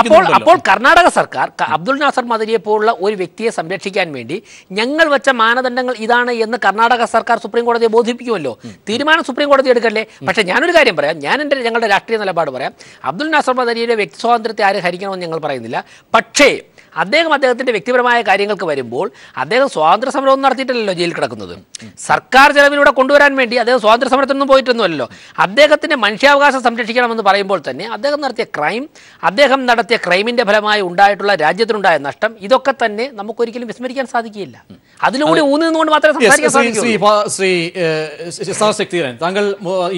അപ്പോൾ അപ്പോൾ കർണാടക സർക്കാർ അബ്ദുൾ നാസർ മദരിയെ പോലുള്ള ഒരു വ്യക്തിയെ സംരക്ഷിക്കാൻ വേണ്ടി ഞങ്ങൾ വെച്ച മാനദണ്ഡങ്ങൾ ഇതാണ് എന്ന് കർണാടക സർക്കാർ സുപ്രീം കോടതിയെ ബോധിപ്പിക്കുമല്ലോ. തീരുമാനം സുപ്രീം കോടതി എടുക്കല്ലേ? പക്ഷേ ഞാനൊരു കാര്യം പറയാം. ഞാൻ എന്റെ ഞങ്ങളുടെ രാഷ്ട്രീയ നിലപാട് പറയാം. അബ്ദുൾ നാസർ മദരിയുടെ വ്യക്തി സ്വാതന്ത്ര്യത്തെ ആരും ഹരിക്കണമെന്ന് ഞങ്ങൾ പറയുന്നില്ല. പക്ഷേ അദ്ദേഹം അദ്ദേഹത്തിന്റെ വ്യക്തിപരമായ കാര്യങ്ങൾക്ക് വരുമ്പോൾ അദ്ദേഹം സ്വാതന്ത്ര്യ സമരമൊന്നും നടത്തിയിട്ടില്ലല്ലോ ജയിലിൽ കിടക്കുന്നത്. സർക്കാർ ചെലവിലൂടെ കൊണ്ടുവരാൻ വേണ്ടി അദ്ദേഹം സ്വാതന്ത്ര്യ സമരത്തിനൊന്നും പോയിട്ടൊന്നുമല്ലോ അദ്ദേഹത്തിന്റെ മനുഷ്യാവകാശം സംരക്ഷിക്കണമെന്ന് പറയുമ്പോൾ തന്നെ അദ്ദേഹം നടത്തിയ ക്രൈം അദ്ദേഹം നടത്തിയ ക്രൈമിന്റെ ഫലമായി ഉണ്ടായിട്ടുള്ള രാജ്യത്തിനുണ്ടായ നഷ്ടം ഇതൊക്കെ തന്നെ നമുക്കൊരിക്കലും വിസ്മരിക്കാൻ സാധിക്കില്ല അതിലൂടെ ഊന്നി നിന്നുകൊണ്ട് മാത്രമേ സംസാരിക്കാൻ സാധിക്കൂ ശ്രീ ശക്തിധരൻ താങ്കൾ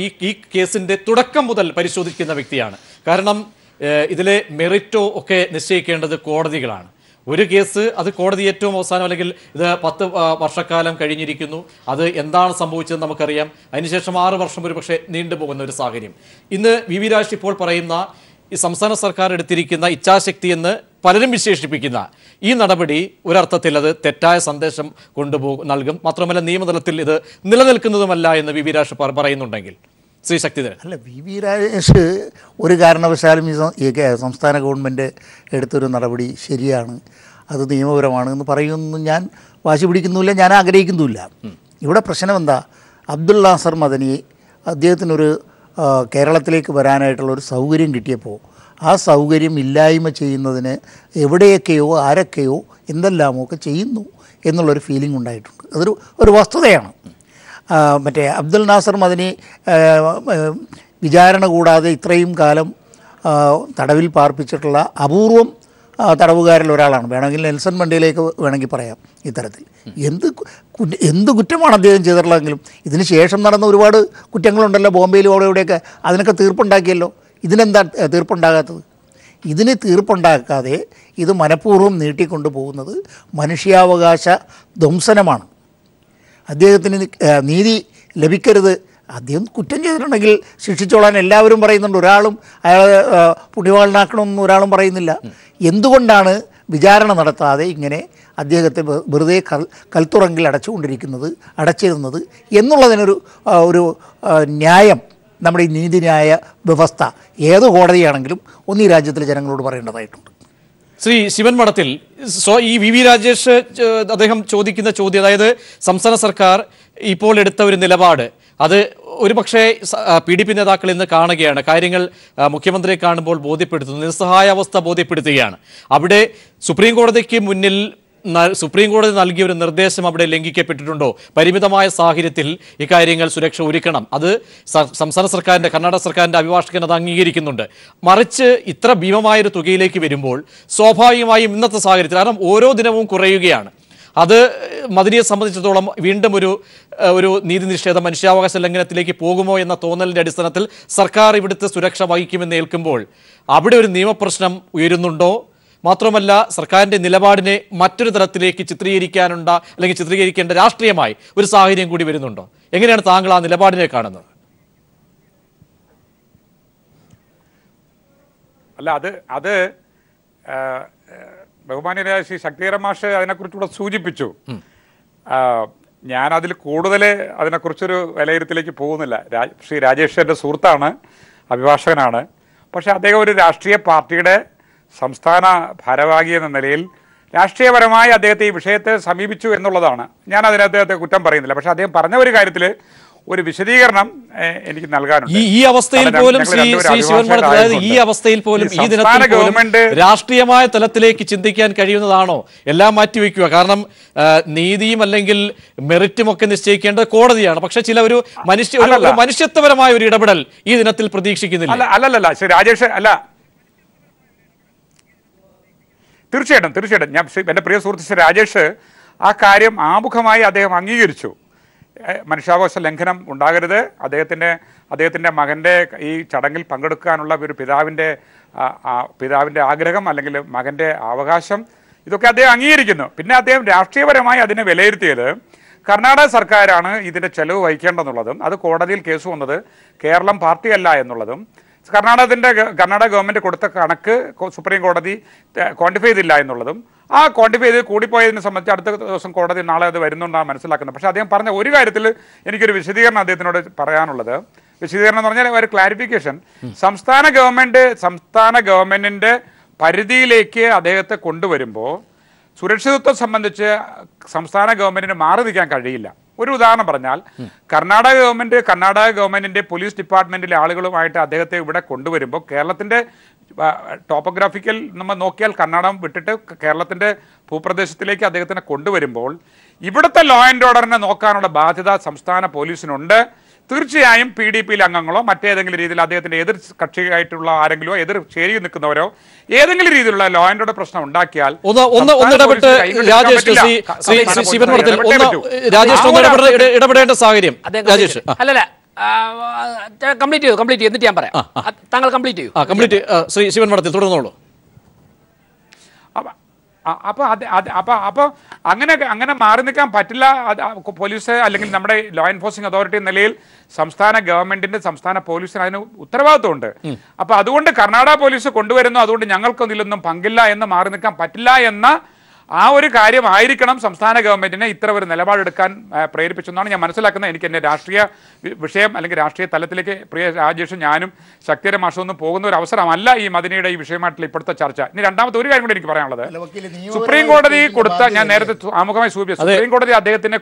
ഈ കേസിന്റെ തുടക്കം മുതൽ പരിശോധിക്കുന്ന വ്യക്തിയാണ്. കാരണം ഇതിലെ മെറിറ്റോ ഒക്കെ നിശ്ചയിക്കേണ്ടത് കോടതികളാണ്. ഒരു കേസ് അത് കോടതി ഏറ്റവും അവസാനം അല്ലെങ്കിൽ ഇത് പത്ത് വർഷക്കാലം കഴിഞ്ഞിരിക്കുന്നു. അത് എന്താണ് സംഭവിച്ചതെന്ന് നമുക്കറിയാം. അതിനുശേഷം ആറ് വർഷം ഒരു പക്ഷേ നീണ്ടുപോകുന്ന ഒരു സാഹചര്യം. ഇന്ന് വി വി രാജ് ഇപ്പോൾ പറയുന്ന ഈ സംസ്ഥാന സർക്കാർ എടുത്തിരിക്കുന്ന ഇച്ഛാശക്തി എന്ന് പലരും വിശേഷിപ്പിക്കുന്ന ഈ നടപടി ഒരർത്ഥത്തിൽ അത് തെറ്റായ സന്ദേശം കൊണ്ടുപോകും നൽകും. മാത്രമല്ല നിയമതലത്തിൽ ഇത് നിലനിൽക്കുന്നതുമല്ല എന്ന് വി വി രാജ് പറയുന്നുണ്ടെങ്കിൽ. ശ്രീ ശക്തിധരൻ അല്ല വി വി രാജേഷ് ഒരു കാരണവശാലും ഈ സംസ്ഥാന ഗവൺമെന്റ് എടുത്തൊരു നടപടി ശരിയാണ്. അത് നിയമപരമാണ് എന്ന് പറയുന്നു. ഞാൻ വാശി പിടിക്കുന്നുമില്ല ഞാൻ ആഗ്രഹിക്കുന്നുമില്ല. ഇവിടെ പ്രശ്നം എന്താ അബ്ദുൽ നാസർ മദനി അദ്ദേഹത്തിനൊരു കേരളത്തിലേക്ക് വരാനായിട്ടുള്ള ഒരു സൗകര്യം കിട്ടിയപ്പോൾ ആ സൗകര്യം ഇല്ലായ്മ ചെയ്യുന്നതിന് എവിടെയൊക്കെയോ ആരൊക്കെയോ എന്തെല്ലാമോ ഒക്കെ ചെയ്യുന്നു എന്നുള്ളൊരു ഫീലിംഗ് ഉണ്ടായിട്ടുണ്ട്. അതൊരു ഒരു വസ്തുതയാണ്. മറ്റേ അബ്ദുൽ നാസർ മദനി വിചാരണ കൂടാതെ ഇത്രയും കാലം തടവിൽ പാർപ്പിച്ചിട്ടുള്ള അപൂർവം തടവുകാരിൽ ഒരാളാണ്. വേണമെങ്കിൽ നെൽസൺ മണ്ടയിലേക്ക് വേണമെങ്കിൽ പറയാം ഇത്തരത്തിൽ. എന്ത് എന്ത് കുറ്റമാണ് അദ്ദേഹം ചെയ്തിട്ടുള്ളതെങ്കിലും ഇതിന് ശേഷം നടന്ന ഒരുപാട് കുറ്റങ്ങളുണ്ടല്ലോ ബോംബെയിലും അവിടെ ഇവിടെയൊക്കെ. അതിനൊക്കെ തീർപ്പുണ്ടാക്കിയല്ലോ. ഇതിനെന്താ തീർപ്പുണ്ടാകാത്തത്? ഇതിന് തീർപ്പുണ്ടാക്കാതെ ഇത് മനഃപൂർവം നീട്ടിക്കൊണ്ടു പോകുന്നത് മനുഷ്യാവകാശ ധ്വംസനമാണ്. അദ്ദേഹത്തിന് നീതി ലഭിക്കരുത്. അദ്ദേഹം കുറ്റം ചെയ്തിട്ടുണ്ടെങ്കിൽ ശിക്ഷിച്ചോളാൻ എല്ലാവരും പറയുന്നുണ്ട്. ഒരാളും അയാളെ ഏ, പുണ്യവാളനാക്കണമെന്ന് ഒരാളും പറയുന്നില്ല. എന്തുകൊണ്ടാണ് വിചാരണ നടത്താതെ ഇങ്ങനെ അദ്ദേഹത്തെ വെറുതെ കൽ കൽത്തുറങ്കിൽ അടച്ചുകൊണ്ടിരിക്കുന്നത് അടച്ചിരുന്നത് എന്നുള്ളതിനൊരു ഒരു ന്യായം നമ്മുടെ ഈ നീതിന്യായ വ്യവസ്ഥ ഏത് കോടതിയാണെങ്കിലും ഒന്ന് രാജ്യത്തിലെ ജനങ്ങളോട് പറയേണ്ടതായിട്ടുണ്ട്. ശ്രീ ശിവൻ മഠത്തിൽ സോ ഈ വി വി രാജേഷ് അദ്ദേഹം ചോദിക്കുന്ന ചോദ്യം അതായത് സംസ്ഥാന സർക്കാർ ഇപ്പോൾ എടുത്ത ഒരു നിലപാട് അത് ഒരുപക്ഷെ പി ഡി പി നേതാക്കൾ ഇന്ന് കാണുകയാണ്. കാര്യങ്ങൾ മുഖ്യമന്ത്രിയെ കാണുമ്പോൾ ബോധ്യപ്പെടുത്തുന്നു നിസ്സഹായാവസ്ഥ ബോധ്യപ്പെടുത്തുകയാണ്. അവിടെ സുപ്രീം കോടതിക്ക് മുന്നിൽ സുപ്രീം കോടതി നൽകിയ ഒരു നിർദ്ദേശം അവിടെ ലംഘിക്കപ്പെട്ടിട്ടുണ്ടോ? പരിമിതമായ സാഹചര്യത്തിൽ ഇക്കാര്യങ്ങൾ സുരക്ഷ ഒരുക്കണം. അത് സംസ്ഥാന സർക്കാരിന്റെ കർണാടക സർക്കാരിന്റെ അഭിഭാഷകൻ അത് അംഗീകരിക്കുന്നുണ്ട്. മറിച്ച് ഇത്ര ഭീമമായൊരു തുകയിലേക്ക് വരുമ്പോൾ സ്വാഭാവികമായും ഇന്നത്തെ സാഹചര്യത്തിൽ കാരണം ഓരോ ദിനവും കുറയുകയാണ്. അത് മദിനിയെ സംബന്ധിച്ചിടത്തോളം വീണ്ടും ഒരു ഒരു നീതി നിഷേധം മനുഷ്യാവകാശ ലംഘനത്തിലേക്ക് പോകുമോ എന്ന തോന്നലിന്റെ അടിസ്ഥാനത്തിൽ സർക്കാർ ഇവിടുത്തെ സുരക്ഷ വഹിക്കുമെന്ന് ഏൽക്കുമ്പോൾ അവിടെ ഒരു നിയമപ്രശ്നം ഉയരുന്നുണ്ടോ? മാത്രമല്ല സർക്കാരിന്റെ നിലപാടിനെ മറ്റൊരു തരത്തിലേക്ക് ചിത്രീകരിക്കാനുണ്ട അല്ലെങ്കിൽ ചിത്രീകരിക്കേണ്ട രാഷ്ട്രീയമായി ഒരു സാഹചര്യം കൂടി വരുന്നുണ്ടോ? എങ്ങനെയാണ് താങ്കൾ ആ നിലപാടിനെ കാണുന്നത്? അല്ല അത് അത് ആ, ശ്രീ ശക്തികരൻ മാഷ് അതിനെക്കുറിച്ചുകൂടെ സൂചിപ്പിച്ചു. ഞാൻ അതിൽ കൂടുതൽ അതിനെക്കുറിച്ചൊരു വിലയിരുത്തലേക്ക് പോകുന്നില്ല. ശ്രീ രാജേഷ് എന്റെ സുഹൃത്താണ് അഭിഭാഷകനാണ്. പക്ഷേ അദ്ദേഹം ഒരു രാഷ്ട്രീയ പാർട്ടിയുടെ സംസ്ഥാന ഭാരവാഹി എന്ന നിലയിൽ രാഷ്ട്രീയപരമായി അദ്ദേഹത്തെ ഈ വിഷയത്തെ സമീപിച്ചു എന്നുള്ളതാണ്. ഞാൻ അതിന് അദ്ദേഹത്തെ കുറ്റം പറയുന്നില്ല. പക്ഷെ അദ്ദേഹം പറഞ്ഞ ഒരു കാര്യത്തിൽ ഒരു വിശദീകരണം എനിക്ക് നൽകാനുണ്ട്. ഈ അവസ്ഥയിൽ പോലും അതായത് ഈ അവസ്ഥയിൽ പോലും ഈ ദിനത്തിൽ ഗവൺമെന്റ് രാഷ്ട്രീയമായ തലത്തിലേക്ക് ചിന്തിക്കാൻ കഴിയുന്നതാണോ? എല്ലാം മാറ്റിവെക്കുക. കാരണം നീതിയും അല്ലെങ്കിൽ മെറിറ്റും ഒക്കെ നിശ്ചയിക്കേണ്ടത് കോടതിയാണ്. പക്ഷെ ചില ഒരു മനുഷ്യ മനുഷ്യത്വപരമായ ഒരു ഇടപെടൽ ഈ ദിനത്തിൽ പ്രതീക്ഷിക്കുന്നില്ല. അല്ല അല്ലല്ല രാജേഷ് അല്ല തീർച്ചയായിട്ടും തീർച്ചയായിട്ടും. ഞാൻ എന്റെ പ്രിയ സുഹൃത്ത് രാജേഷ് ആ കാര്യം ആമുഖമായി അദ്ദേഹം അംഗീകരിച്ചു. മനുഷ്യാവകാശ ലംഘനം ഉണ്ടാകരുത്. അദ്ദേഹത്തിന്റെ അദ്ദേഹത്തിന്റെ മകന്റെ ഈ ചടങ്ങിൽ പങ്കെടുക്കാനുള്ള ഒരു പിതാവിന്റെ പിതാവിന്റെ ആഗ്രഹം അല്ലെങ്കിൽ മകന്റെ അവകാശം ഇതൊക്കെ അദ്ദേഹം അംഗീകരിക്കുന്നു. പിന്നെ അദ്ദേഹം രാഷ്ട്രീയപരമായി അതിനെ വിലയിരുത്തിയത് കർണാടക സർക്കാരാണ് ഇതിന്റെ ചെലവ് വഹിക്കേണ്ടതെന്നുള്ളതും അത് കോടതിയിൽ കേസ് വന്നത് കേരളം പാർട്ടിയല്ല എന്നുള്ളതും കർണാടകത്തിന്റെ കർണാടക ഗവൺമെന്റ് കൊടുത്ത കണക്ക് സുപ്രീം കോടതി ക്വാണ്ടിഫൈ ചെയ്തില്ല എന്നുള്ളതും ആ ക്വാണ്ടിഫൈ ചെയ്ത് കൂടിപ്പോയതിനെ സംബന്ധിച്ച് അടുത്ത ദിവസം കോടതി നാളെ അത് വരുന്നുണ്ടാണ് മനസ്സിലാക്കുന്നത്. പക്ഷേ അദ്ദേഹം പറഞ്ഞ ഒരു കാര്യത്തിൽ എനിക്കൊരു വിശദീകരണം അദ്ദേഹത്തിനോട് പറയാനുള്ളത്. വിശദീകരണം എന്ന് പറഞ്ഞാൽ ഒരു ക്ലാരിഫിക്കേഷൻ സംസ്ഥാന ഗവൺമെന്റ് സംസ്ഥാന ഗവൺമെന്റിന്റെ പരിധിയിലേക്ക് അദ്ദേഹത്തെ കൊണ്ടുവരുമ്പോൾ സുരക്ഷിതത്വം സംബന്ധിച്ച് സംസ്ഥാന ഗവൺമെന്റിന് മാറി നിൽക്കാൻ കഴിയില്ല. ഒരു ഉദാഹരണം പറഞ്ഞാൽ കർണാടക ഗവൺമെന്റ് കർണാടക ഗവൺമെന്റിന്റെ പോലീസ് ഡിപ്പാർട്ട്മെന്റിലെ ആളുകളുമായിട്ട് അദ്ദേഹത്തെ ഇവിടെ കൊണ്ടുവരുമ്പോൾ കേരളത്തിന്റെ ടോപ്പോഗ്രാഫിക്കൽ നമ്മൾ നോക്കിയാൽ കർണാടകം വിട്ടിട്ട് കേരളത്തിന്റെ ഭൂപ്രദേശത്തിലേക്ക് അദ്ദേഹത്തിനെ കൊണ്ടുവരുമ്പോൾ ഇവിടുത്തെ ലോ ആൻഡ് ഓർഡറിനെ നോക്കാനുള്ള ബാധ്യത സംസ്ഥാന പോലീസിനുണ്ട്. തീർച്ചയായും പി ഡി പിയിലെ അംഗങ്ങളോ മറ്റേതെങ്കിലും രീതിയിൽ അദ്ദേഹത്തിന്റെ എതിർ കക്ഷിയായിട്ടുള്ള ആരെങ്കിലോ എതിർ ചേരി നിൽക്കുന്നവരോ ഏതെങ്കിലും രീതിയിലുള്ള ലോ ആൻഡ് ഓർഡർ പ്രശ്നം ഉണ്ടാക്കിയാൽ ഇടപെടേണ്ട സാഹചര്യം. രാജേഷ് അല്ലല്ല കംപ്ലീറ്റ് ചെയ്യൂ കംപ്ലീറ്റ് ചെയ്യൂ. എന്നിട്ട് ഞാൻ പറയാം. താങ്കൾ കംപ്ലീറ്റ് ചെയ്യൂ. കംപ്ലീറ്റ് ശ്രീ ശിവൻ മഠത്തിൽ തുടർന്നോളൂ അപ്പ- അ- അപ്പൊ അത് അത് അപ്പൊ അപ്പൊ അങ്ങനെ അങ്ങനെ മാറി നിൽക്കാൻ പറ്റില്ല. അത് പോലീസ് അല്ലെങ്കിൽ നമ്മുടെ ലോ എൻഫോഴ്സിംഗ് അതോറിറ്റി എന്ന നിലയിൽ സംസ്ഥാന ഗവൺമെന്റിന്റെ സംസ്ഥാന പോലീസിന് അതിന് ഉത്തരവാദിത്വമുണ്ട്. അപ്പോൾ അതുകൊണ്ട് കർണാടക പോലീസ് കൊണ്ടുവരുന്നു. അതുകൊണ്ട് ഞങ്ങൾക്കൊന്നിലൊന്നും പങ്കില്ല എന്ന് മാറി നിൽക്കാൻ പറ്റില്ല എന്ന ആ ഒരു കാര്യമായിരിക്കണം സംസ്ഥാന ഗവൺമെന്റിനെ ഇത്ര ഒരു നിലപാടെടുക്കാൻ പ്രേരിപ്പിച്ചെന്നാണ് ഞാൻ മനസ്സിലാക്കുന്നത്. എനിക്ക് എന്റെ രാഷ്ട്രീയ വിഷയം അല്ലെങ്കിൽ രാഷ്ട്രീയ തലത്തിലേക്ക് പ്രിയ രാജേഷും ഞാനും ശക്തിയുടെ മാഷും ഒന്നും പോകുന്ന ഒരു അവസരമല്ല ഈ മദിനയുടെ ഈ വിഷയമായിട്ടുള്ള ഇപ്പോഴത്തെ ചർച്ച. ഇനി രണ്ടാമത്തെ ഒരു കാര്യം കൂടി എനിക്ക് പറയാനുള്ളത്. സുപ്രീം കോടതി കൊടുത്ത ഞാൻ നേരത്തെ ആമുഖമായി സൂചിപ്പിച്ചു. സുപ്രീം കോടതി അദ്ദേഹത്തിന്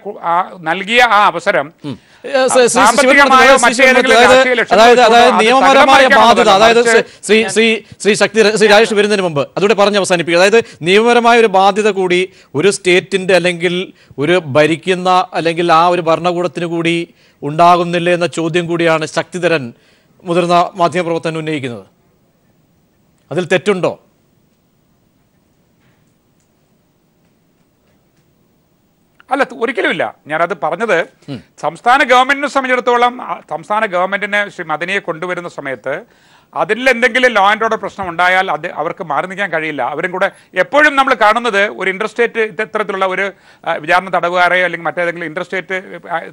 നൽകിയ ആ അവസരം അതായത് അതായത് നിയമപരമായ ബാധ്യത അതായത് ശ്രീ ശ്രീ ശ്രീ ശക്തി ശ്രീ രാജേഷ് വരുന്നതിന് മുമ്പ് അതോടെ പറഞ്ഞ് അവസാനിപ്പിക്കുക. അതായത് നിയമപരമായ ഒരു ബാധ്യത കൂടി ഒരു സ്റ്റേറ്റിന്റെ അല്ലെങ്കിൽ ഒരു ഭരിക്കുന്ന അല്ലെങ്കിൽ ആ ഒരു ഭരണകൂടത്തിന് കൂടി ഉണ്ടാകുന്നില്ല എന്ന ചോദ്യം കൂടിയാണ് ശക്തിധരൻ മുതിർന്ന മാധ്യമപ്രവർത്തകൻ ഉന്നയിക്കുന്നത്. അതിൽ തെറ്റുണ്ടോ? അല്ല ഒരിക്കലുമില്ല ഞാനത് പറഞ്ഞത് സംസ്ഥാന ഗവൺമെന്റിനെ സംബന്ധിച്ചിടത്തോളം സംസ്ഥാന ഗവൺമെന്റിനെ ശ്രീ മദനിയെ കൊണ്ടുവരുന്ന സമയത്ത് അതിൽ എന്തെങ്കിലും ലോ ആൻഡ് ഓർഡർ പ്രശ്നം ഉണ്ടായാൽ അത് അവർക്ക് മാറി നിൽക്കാൻ കഴിയില്ല. അവരും കൂടെ എപ്പോഴും നമ്മൾ കാണുന്നത് ഒരു ഇൻട്രസ്റ്റേറ്റ് ഇത്തരത്തിലുള്ള ഒരു വിചാരണ തടവുകാരെയോ അല്ലെങ്കിൽ മറ്റേതെങ്കിലും ഇൻട്രസ്റ്റേറ്റ്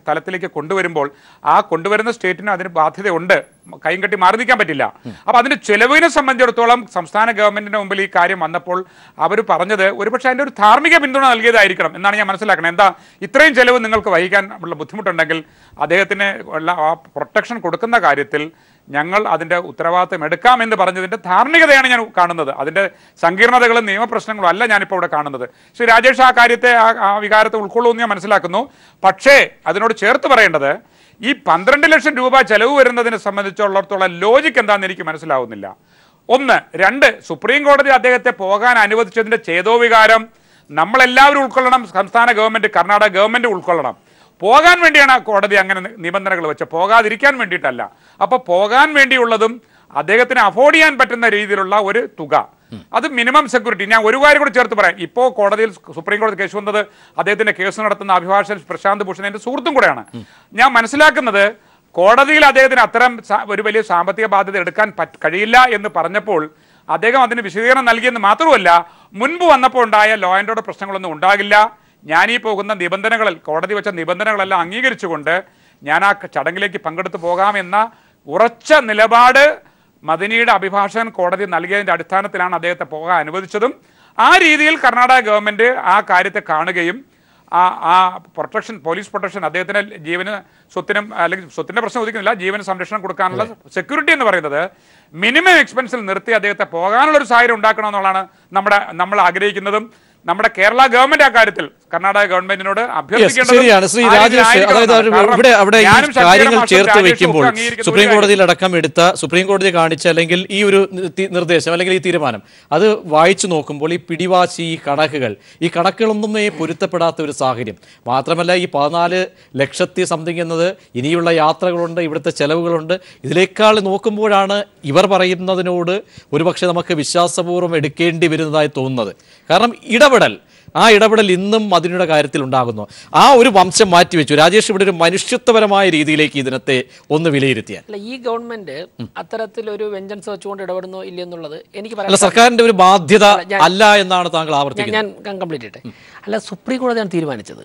തലത്തിലേക്ക് കൊണ്ടുവരുമ്പോൾ ആ കൊണ്ടുവരുന്ന സ്റ്റേറ്റിന് അതിന് ബാധ്യതയുണ്ട്. കൈയും കെട്ടി മാറി നിൽക്കാൻ പറ്റില്ല. അപ്പോൾ അതിന്റെ ചെലവിനെ സംബന്ധിച്ചിടത്തോളം സംസ്ഥാന ഗവൺമെന്റിന്റെ മുമ്പിൽ ഈ കാര്യം വന്നപ്പോൾ അവർ പറഞ്ഞത് ഒരുപക്ഷെ അതിന്റെ ഒരു ധാർമ്മിക പിന്തുണ നൽകിയതായിരിക്കണം എന്നാണ് ഞാൻ മനസ്സിലാക്കുന്നത് എന്താ? ഇത്രയും ചെലവ് നിങ്ങൾക്ക് വഹിക്കാൻ ഉള്ള ബുദ്ധിമുട്ടുണ്ടെങ്കിൽ അദ്ദേഹത്തിന് ഉള്ള ആ പ്രൊട്ടക്ഷൻ കൊടുക്കുന്ന കാര്യത്തിൽ ഞങ്ങൾ അതിന്റെ ഉത്തരവാദിത്തം എടുക്കാമെന്ന് പറഞ്ഞതിന്റെ ധാർമ്മികതയാണ് ഞാൻ കാണുന്നത്. അതിന്റെ സങ്കീർണതകളും നിയമപ്രശ്നങ്ങളും അല്ല ഞാനിപ്പോൾ ഇവിടെ കാണുന്നത്. ശ്രീ രാജേഷ് ആ കാര്യത്തെ ആ- വികാരത്തെ ഉൾക്കൊള്ളുമെന്ന് ഞാൻ മനസ്സിലാക്കുന്നു. പക്ഷേ അതിനോട് ചേർത്ത് പറയേണ്ടത് ഈ പന്ത്രണ്ട് ലക്ഷം രൂപ ചെലവ് വരുന്നതിനെ സംബന്ധിച്ചുള്ളിടത്തോളം ലോജിക്ക് എന്താണെന്ന് എനിക്ക് മനസ്സിലാവുന്നില്ല. ഒന്ന് രണ്ട് സുപ്രീം കോടതി അദ്ദേഹത്തെ പോകാൻ അനുവദിച്ചതിന്റെ ചേതോവികാരം നമ്മളെല്ലാവരും ഉൾക്കൊള്ളണം. സംസ്ഥാന ഗവൺമെന്റ് കർണാടക ഗവൺമെന്റ് ഉൾക്കൊള്ളണം. പോകാൻ വേണ്ടിയാണ് ആ കോടതി അങ്ങനെ നിബന്ധനകൾ വെച്ചത്. പോകാതിരിക്കാൻ വേണ്ടിയിട്ടല്ല. അപ്പൊ പോകാൻ വേണ്ടിയുള്ളതും അദ്ദേഹത്തിന് അഫോർഡ് ചെയ്യാൻ പറ്റുന്ന രീതിയിലുള്ള ഒരു തുക. അത് മിനിമം സെക്യൂരിറ്റി ഞാൻ ഒരു കാര്യം കൂടി ചേർത്ത് പറയാം. ഇപ്പോൾ കോടതിയിൽ സുപ്രീം കോടതി കേസ് വന്നത് അദ്ദേഹത്തിന്റെ കേസ് നടത്തുന്ന അഭിഭാഷകൻ പ്രശാന്ത് ഭൂഷൺ എന്റെ സുഹൃത്തും കൂടെയാണ്. ഞാൻ മനസ്സിലാക്കുന്നത് കോടതിയിൽ അദ്ദേഹത്തിന് അത്തരം ഒരു വലിയ സാമ്പത്തിക ബാധ്യത എടുക്കാൻ കഴിയില്ല എന്ന് പറഞ്ഞപ്പോൾ അദ്ദേഹം അതിന് വിശദീകരണം നൽകിയെന്ന് മാത്രമല്ല മുൻപ് വന്നപ്പോൾ ഉണ്ടായ ലോ ആൻഡ് ഓർഡർ പ്രശ്നങ്ങളൊന്നും ഉണ്ടാകില്ല. ഈ പോകുന്ന നിബന്ധനകളിൽ കോടതി വെച്ച നിബന്ധനകളെല്ലാം അംഗീകരിച്ചുകൊണ്ട് ഞാൻ ആ ചടങ്ങിലേക്ക് പങ്കെടുത്തു പോകാമെന്ന ഉറച്ച നിലപാട് മദിനിയുടെ അഭിഭാഷകൻ കോടതി നൽകിയതിന്റെ അടിസ്ഥാനത്തിലാണ് അദ്ദേഹത്തെ പോകാൻ അനുവദിച്ചതും. ആ രീതിയിൽ കർണാടക ഗവൺമെന്റ് ആ കാര്യത്തെ കാണുകയും ആ ആ പ്രൊട്ടക്ഷൻ പോലീസ് പ്രൊട്ടക്ഷൻ അദ്ദേഹത്തിന് ജീവന് സ്വത്തിനും അല്ലെങ്കിൽ സ്വത്തിന്റെ പ്രശ്നം ഒതുക്കുന്നില്ല ജീവന് സംരക്ഷണം കൊടുക്കാനുള്ള സെക്യൂരിറ്റി എന്ന് പറയുന്നത് മിനിമം എക്സ്പെൻസിൽ നിർത്തി അദ്ദേഹത്തെ പോകാനുള്ളൊരു സാഹചര്യം ഉണ്ടാക്കണമെന്നുള്ളതാണ് നമ്മുടെ നമ്മൾ ആഗ്രഹിക്കുന്നതും നമ്മുടെ കേരള ഗവൺമെന്റ് ആ കാര്യത്തിൽ കർണാടക ഗവൺമെന്റിനോട് അഭ്യർത്ഥിക്കേണ്ടത് ശരിയാണ്. ശ്രീ രാജേഷ് അതായത് ഇവിടെ അവിടെ ഈ കാര്യങ്ങൾ ചേർത്ത് വെക്കുമ്പോൾ സുപ്രീം കോടതിയിൽ അടക്കം എടുത്ത സുപ്രീം കോടതി കാണിച്ച അല്ലെങ്കിൽ ഈ ഒരു നിർദ്ദേശം അല്ലെങ്കിൽ ഈ തീരുമാനം അത് വായിച്ചു നോക്കുമ്പോൾ ഈ പിടിവാശി ഈ കണക്കുകൾ ഈ കണക്കുകളൊന്നും പൊരുത്തപ്പെടാത്ത ഒരു സാഹചര്യം. മാത്രമല്ല ഈ പതിനാല് ലക്ഷത്തി സംതിങ് എന്നത് ഇനിയുള്ള യാത്രകളുണ്ട് ഇവിടുത്തെ ചെലവുകളുണ്ട്. ഇതിലേക്കാൾ നോക്കുമ്പോഴാണ് ഇവർ പറയുന്നതിനോട് ഒരുപക്ഷെ നമുക്ക് വിശ്വാസപൂർവം എടുക്കേണ്ടി വരുന്നതായി തോന്നുന്നത്. കാരണം ഇടപെടൽ ആ ഇടപെടൽ ഇന്നും അതിനുടെ കാര്യത്തിൽ ഉണ്ടാകുന്നു. ആ ഒരു വംശം മാറ്റിവെച്ചു. രാജേഷ് ഇവിടെ ഒരു മനുഷ്യത്വപരമായ രീതിയിലേക്ക് ഇതിനത്തെ ഒന്ന് വിലയിരുത്തിയാൽ. ഈ ഗവൺമെന്റ് അത്തരത്തിലൊരു വെഞ്ചൻസ് വെച്ചുകൊണ്ട് ഇടപെടുന്നോ ഇല്ലെന്നുള്ളത് എനിക്ക് പറയാം സർക്കാരിന്റെ ഒരു ബാധ്യത അല്ല, എന്നാണ് താങ്കൾ ആവർത്തിക്കുന്നത്. ഞാൻ കംപ്ലീറ്റ് ചെയ്യട്ടെ. അല്ല സുപ്രീം കോടതിയാണ് തീരുമാനിച്ചത്.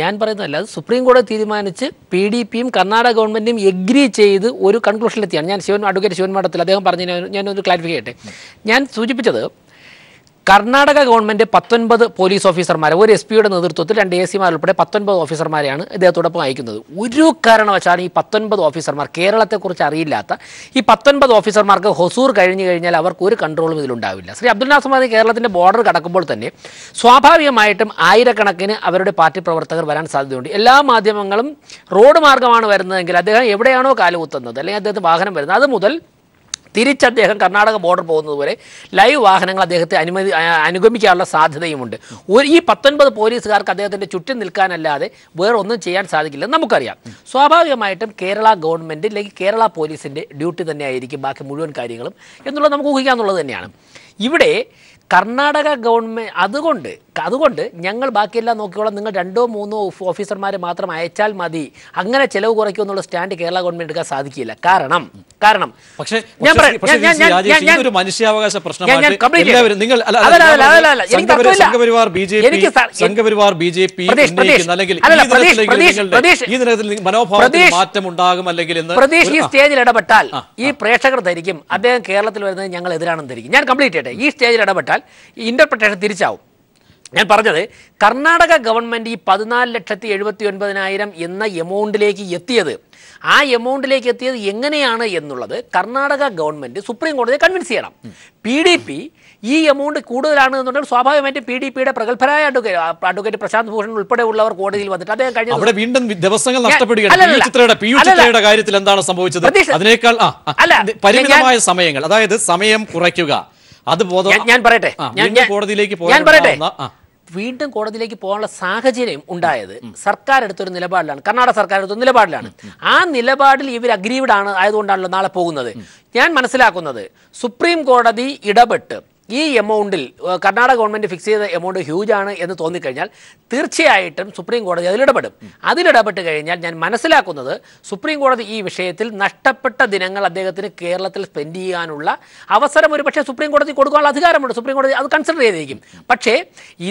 ഞാൻ പറയുന്നതല്ല സുപ്രീം കോടതി തീരുമാനിച്ച് പി ഡി പിയും കർണാടക ഗവൺമെന്റും എഗ്രി ചെയ്ത് ഒരു കൺക്ലൂഷനിലെത്തിയാണ് ഞാൻ ശിവൻ അഡ്വക്കേറ്റ് ശിവൻ മഠത്തിൽ അദ്ദേഹം പറഞ്ഞ ഞാനൊരു ക്ലാരിഫൈ ചെയ്യട്ടെ. ഞാൻ സൂചിപ്പിച്ചത് കർണാടക ഗവൺമെന്റ് പത്തൊൻപത് പോലീസ് ഓഫീസർമാരെ ഒരു എസ് പിയുടെ നേതൃത്വത്തിൽ രണ്ട് എ സിമാർ ഉൾപ്പെടെ പത്തൊൻപത് ഓഫീസർമാരെയാണ് ഇദ്ദേഹത്തോടൊപ്പം അയക്കുന്നത്. ഒരു കാരണവശാലും ഈ പത്തൊൻപത് ഓഫീസർമാർ കേരളത്തെക്കുറിച്ച് അറിയില്ലാത്ത ഈ പത്തൊൻപത് ഓഫീസർമാർക്ക് ഹൊസൂർ കഴിഞ്ഞു കഴിഞ്ഞാൽ അവർക്ക് ഒരു കൺട്രോളും ഇതിലുണ്ടാവില്ല. ശ്രീ അബ്ദുൽ നാസർ മാദി കേരളത്തിന്റെ ബോർഡർ കടക്കുമ്പോൾ തന്നെ സ്വാഭാവികമായിട്ടും ആയിരക്കണക്കിന് അവരുടെ പാർട്ടി പ്രവർത്തകർ വരാൻ സാധ്യതയുണ്ട്. എല്ലാ മാധ്യമങ്ങളും റോഡ് മാർഗമാണ് വരുന്നതെങ്കിൽ അദ്ദേഹം എവിടെയാണോ കാലുകുത്തുന്നത് അല്ലെങ്കിൽ അദ്ദേഹത്തിന് വാഹനം വരുന്നത് അത് മുതൽ തിരിച്ച് അദ്ദേഹം കർണാടക ബോർഡർ പോകുന്നത് പോലെ ലൈവ് വാഹനങ്ങൾ അദ്ദേഹത്തെ അനുമതി അനുഗമിക്കാനുള്ള സാധ്യതയുമുണ്ട്. ഒരു ഈ പത്തൊൻപത് പോലീസുകാർക്ക് അദ്ദേഹത്തിന്റെ ചുറ്റും നിൽക്കാനല്ലാതെ വേറെ ഒന്നും ചെയ്യാൻ സാധിക്കില്ലെന്ന് നമുക്കറിയാം. സ്വാഭാവികമായിട്ടും കേരള ഗവൺമെന്റ് അല്ലെങ്കിൽ കേരള പോലീസിന്റെ ഡ്യൂട്ടി തന്നെയായിരിക്കും ബാക്കി മുഴുവൻ കാര്യങ്ങളും എന്നുള്ളത് നമുക്ക് ഊഹിക്കാന്നുള്ളത് തന്നെയാണ്. ഇവിടെ കർണാടക ഗവൺമെന്റ് അതുകൊണ്ട് അതുകൊണ്ട് ഞങ്ങൾ ബാക്കിയെല്ലാം നോക്കിയോളാം നിങ്ങൾ രണ്ടോ മൂന്നോ ഓഫ് ഓഫീസർമാരെ മാത്രം അയച്ചാൽ മതി. അങ്ങനെ ചെലവ് കുറയ്ക്കും എന്നുള്ള സ്റ്റാൻഡ് കേരള ഗവൺമെന്റ് എടുക്കാൻ സാധിക്കില്ല. കാരണം കാരണം. പക്ഷേ മനുഷ്യാവകാശ. Sangh Parivar B J P B J P അല്ലെങ്കിൽ മാറ്റം ഉണ്ടാകും അല്ലെങ്കിൽ പ്രദേശ് ഈ സ്റ്റേജിൽ ഇടപെട്ടാൽ ഈ പ്രേക്ഷകർ ധരിക്കും. അദ്ദേഹം കേരളത്തിൽ വരുന്നത് ഞങ്ങൾ എതിരാണെന്ന് ധരിക്കും. ഞാൻ കംപ്ലീറ്റ് ചെയ്യട്ടെ. ഈ സ്റ്റേജിൽ ഇടപെട്ടാൽ ഈ ഇന്റർപ്രിട്ടേഷൻ തിരിച്ചാവും. ഞാൻ പറഞ്ഞത് കർണാടക ഗവൺമെന്റ് ഈ പതിനാല് ലക്ഷത്തി എഴുപത്തി ഒൻപതിനായിരം എന്ന എമൗണ്ടിലേക്ക് എത്തിയത്. ആ എമൗണ്ടിലേക്ക് എത്തിയത് എങ്ങനെയാണ് എന്നുള്ളത് കർണാടക ഗവൺമെന്റ് സുപ്രീം കോടതിയെ കൺവിൻസ് ചെയ്യണം. പി ഡി പി ഈ എമൗണ്ട് കൂടുതലാണ് എന്നുണ്ടെങ്കിൽ സ്വാഭാവികമായിട്ടും പി ഡി പിയുടെ പ്രഗത്ഭരായ അഡ്വക്കേറ്റ് അഡ്വക്കേറ്റ് പ്രശാന്ത് ഭൂഷൺ ഉൾപ്പെടെ ഉള്ളവർ കോടതിയിൽ വന്നിട്ട് അദ്ദേഹം കഴിഞ്ഞ അവിടെ വീണ്ടും ദിവസങ്ങൾ നഷ്ടപ്പെടുകയാണ്. കാര്യത്തിൽ എന്താണ് സംഭവിച്ചത്? അതിനേക്കാൾ പരിമിതമായ സമയങ്ങൾ. അതായത് സമയം കുറയ്ക്കുക. അത് ഞാൻ- പറയട്ടെ. കോടതിയിലേക്ക് ഞാൻ പറയട്ടെ. വീണ്ടും കോടതിയിലേക്ക് പോകാനുള്ള സാഹചര്യം ഉണ്ടായത് സർക്കാർ എടുത്തൊരു നിലപാടിലാണ്. കർണാടക സർക്കാർ എടുത്തൊരു നിലപാടിലാണ്. ആ നിലപാടിൽ ഇവർ അഗ്രീവ്ഡ് ആണ് ആയതുകൊണ്ടാണല്ലോ നാളെ പോകുന്നത്. ഞാൻ മനസ്സിലാക്കുന്നത് സുപ്രീം കോടതി ഇടപെട്ട് ഈ എമൗണ്ടിൽ കർണാടക ഗവൺമെന്റ് ഫിക്സ് ചെയ്ത എമൗണ്ട് ഹ്യൂജ് ആണ് എന്ന് തോന്നിക്കഴിഞ്ഞാൽ തീർച്ചയായിട്ടും സുപ്രീം കോടതി അതിലിടപെടും അതിലിടപെട്ട് കഴിഞ്ഞാൽ ഞാൻ മനസ്സിലാക്കുന്നത് സുപ്രീം കോടതി ഈ വിഷയത്തിൽ നഷ്ടപ്പെട്ട ദിനങ്ങൾ അദ്ദേഹത്തിന് കേരളത്തിൽ സ്പെൻഡ് ചെയ്യാനുള്ള അവസരം ഒരു പക്ഷേ സുപ്രീം കോടതി കൊടുക്കാനുള്ള അധികാരമുണ്ട്. സുപ്രീം കോടതി അത് കൺസിഡർ ചെയ്തിരിക്കും. പക്ഷേ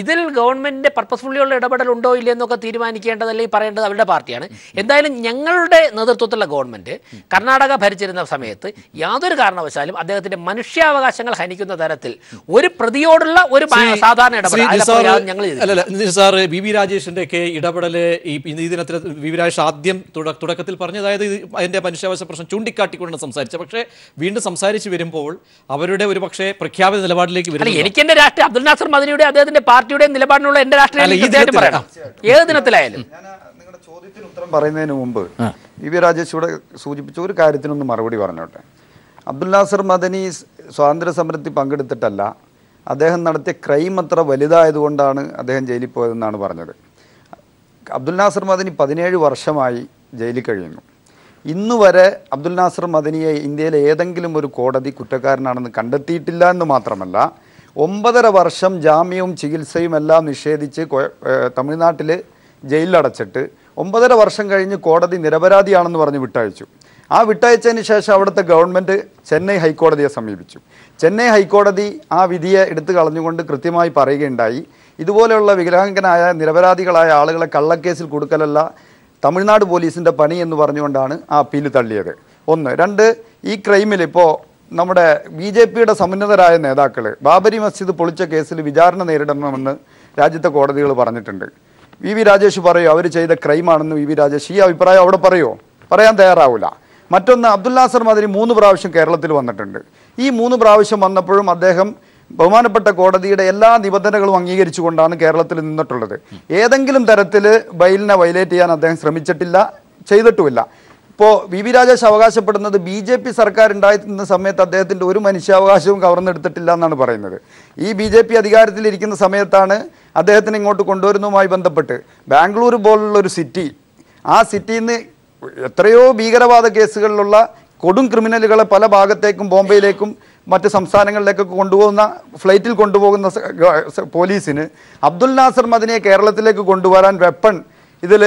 ഇതിൽ ഗവൺമെന്റിന്റെ പർപ്പസ്ഫുള്ളിയുള്ള ഇടപെടൽ ഉണ്ടോ ഇല്ലയോ എന്നൊക്കെ തീരുമാനിക്കേണ്ടത് അല്ലെങ്കിൽ പറയേണ്ടത് അവരുടെ പാർട്ടിയാണ്. എന്തായാലും ഞങ്ങളുടെ നേതൃത്വത്തിലുള്ള ഗവൺമെന്റ് കർണാടക ഭരിച്ചിരുന്ന സമയത്ത് യാതൊരു കാരണവശാലും അദ്ദേഹത്തിന്റെ മനുഷ്യാവകാശങ്ങൾ ഹനിക്കുന്ന തരത്തിൽ ഒരു പ്രതിയോടുള്ള ഒരു സാധാരണ ഇടപെടൽ. നിസാർ ബി വി രാജേഷിന്റെ ഒക്കെ ഇടപെടൽ ഈ ദിനത്തിൽ ബി വി രാജേഷ് ആദ്യം തുടക്കത്തിൽ പറഞ്ഞു അതായത് അതിന്റെ മനുഷ്യാവകാശ പ്രശ്നം ചൂണ്ടിക്കാട്ടിക്കൊണ്ടാണ് സംസാരിച്ചത് പക്ഷേ വീണ്ടും സംസാരിച്ച് വരുമ്പോൾ അവരുടെ ഒരു പക്ഷേ പ്രഖ്യാപിത നിലപാടിലേക്ക് അല്ല എനിക്ക് എന്റെ രാഷ്ട്രീയ അബ്ദുൽ നാസർ മദനിയുടെ അദ്ദേഹത്തിന്റെ പാർട്ടിയുടെ നിലപാടിനുള്ള എന്റെ രാഷ്ട്രീയം പറയണം. ഏത് ദിനത്തിലായാലും. ഞാൻ നിങ്ങളുടെ ചോദ്യത്തിന് ഉത്തരം പറയുന്നതിന് മുമ്പ് ഇ വി രാജേഷ് ഇവിടെ സൂചിപ്പിച്ച ഒരു കാര്യത്തിനൊന്ന് മറുപടി പറഞ്ഞോട്ടെ. അബ്ദുൽ നാസർ മദനി സ്വാതന്ത്ര്യ സമരത്തിൽ പങ്കെടുത്തിട്ടല്ല. അദ്ദേഹം നടത്തിയ ക്രൈം അത്ര വലുതായതുകൊണ്ടാണ് അദ്ദേഹം ജയിലിൽ പോയതെന്നാണ് പറഞ്ഞത്. അബ്ദുൽ നാസർ മദനി പതിനേഴ് വർഷമായി ജയിലിൽ കഴിയുന്നു. ഇന്ന് വരെ അബ്ദുൽ നാസർ മദനിയെ ഇന്ത്യയിലെ ഏതെങ്കിലും ഒരു കോടതി കുറ്റക്കാരനാണെന്ന് കണ്ടെത്തിയിട്ടില്ല എന്ന് മാത്രമല്ല ഒമ്പതര വർഷം ജാമ്യവും ചികിത്സയും എല്ലാം നിഷേധിച്ച് തമിഴ്നാട്ടിൽ ജയിലിലടച്ചിട്ട് ഒമ്പതര വർഷം കഴിഞ്ഞ് കോടതി നിരപരാധിയാണെന്ന് പറഞ്ഞ് വിട്ടയച്ചു. ആ വിട്ടയച്ചതിന് ശേഷം അവിടുത്തെ ഗവൺമെന്റ് ചെന്നൈ ഹൈക്കോടതിയെ സമീപിച്ചു. ചെന്നൈ ഹൈക്കോടതി ആ വിധിയെ എടുത്തു കളഞ്ഞുകൊണ്ട് കൃത്യമായി പറയുകയുണ്ടായി. ഇതുപോലെയുള്ള വികലാംഗനായ നിരപരാധികളായ ആളുകളെ കള്ളക്കേസിൽ കൊടുക്കലല്ല തമിഴ്നാട് പോലീസിന്റെ പണി എന്ന് പറഞ്ഞുകൊണ്ടാണ് ആ അപ്പീൽ തള്ളിയത്. ഒന്ന്. രണ്ട് ഈ ക്രൈമിൽ ഇപ്പോൾ നമ്മുടെ ബി ജെ പിയുടെ സമുന്നതരായ നേതാക്കൾ ബാബരി മസ്ജിദ് പൊളിച്ച കേസിൽ വിചാരണ നേരിടണമെന്ന് രാജ്യത്തെ കോടതികൾ പറഞ്ഞിട്ടുണ്ട്. വി വി രാജേഷ് പറയോ അവർ ചെയ്ത ക്രൈമാണെന്ന് വി വി രാജേഷ് ഈ അഭിപ്രായം അവിടെ പറയോ? പറയാൻ തയ്യാറാവില്ല മറ്റൊന്ന് അബ്ദുല്ലാസർ മദനി മൂന്ന് പ്രാവശ്യം കേരളത്തിൽ വന്നിട്ടുണ്ട്. ഈ മൂന്ന് പ്രാവശ്യം വന്നപ്പോഴും അദ്ദേഹം ബഹുമാനപ്പെട്ട കോടതിയുടെ എല്ലാ നിബന്ധനകളും അംഗീകരിച്ചുകൊണ്ടാണ് കേരളത്തിൽ നിന്നിട്ടുള്ളത്. ഏതെങ്കിലും തരത്തിൽ ബൈലിനെ വയലേറ്റ് ചെയ്യാൻ അദ്ദേഹം ശ്രമിച്ചിട്ടില്ല ചെയ്തിട്ടുമില്ല. ഇപ്പോൾ വി വി രാജേഷ് അവകാശപ്പെടുന്നത് ബി ജെ പി സർക്കാർ ഉണ്ടായിരുന്ന സമയത്ത് അദ്ദേഹത്തിന്റെ ഒരു മനുഷ്യാവകാശവും കവർന്നെടുത്തിട്ടില്ല എന്നാണ് പറയുന്നത്. ഈ ബി ജെ പി അധികാരത്തിലിരിക്കുന്ന സമയത്താണ് അദ്ദേഹത്തിന് ഇങ്ങോട്ട് കൊണ്ടുവരുന്നതുമായി ബന്ധപ്പെട്ട് ബാംഗ്ലൂർ പോലുള്ള ഒരു സിറ്റി ആ സിറ്റിയിൽ നിന്ന് എത്രയോ ഭീകരവാദ കേസുകളിലുള്ള കൊടും ക്രിമിനലുകളെ പല ഭാഗത്തേക്കും ബോംബെയിലേക്കും മറ്റ് സംസ്ഥാനങ്ങളിലേക്കൊക്കെ കൊണ്ടുപോകുന്ന ഫ്ലൈറ്റിൽ കൊണ്ടുപോകുന്ന പോലീസിന് അബ്ദുൽ നാസർ മദിനെ കേരളത്തിലേക്ക് കൊണ്ടുവരാൻ വെപ്പൺ ഇതിൽ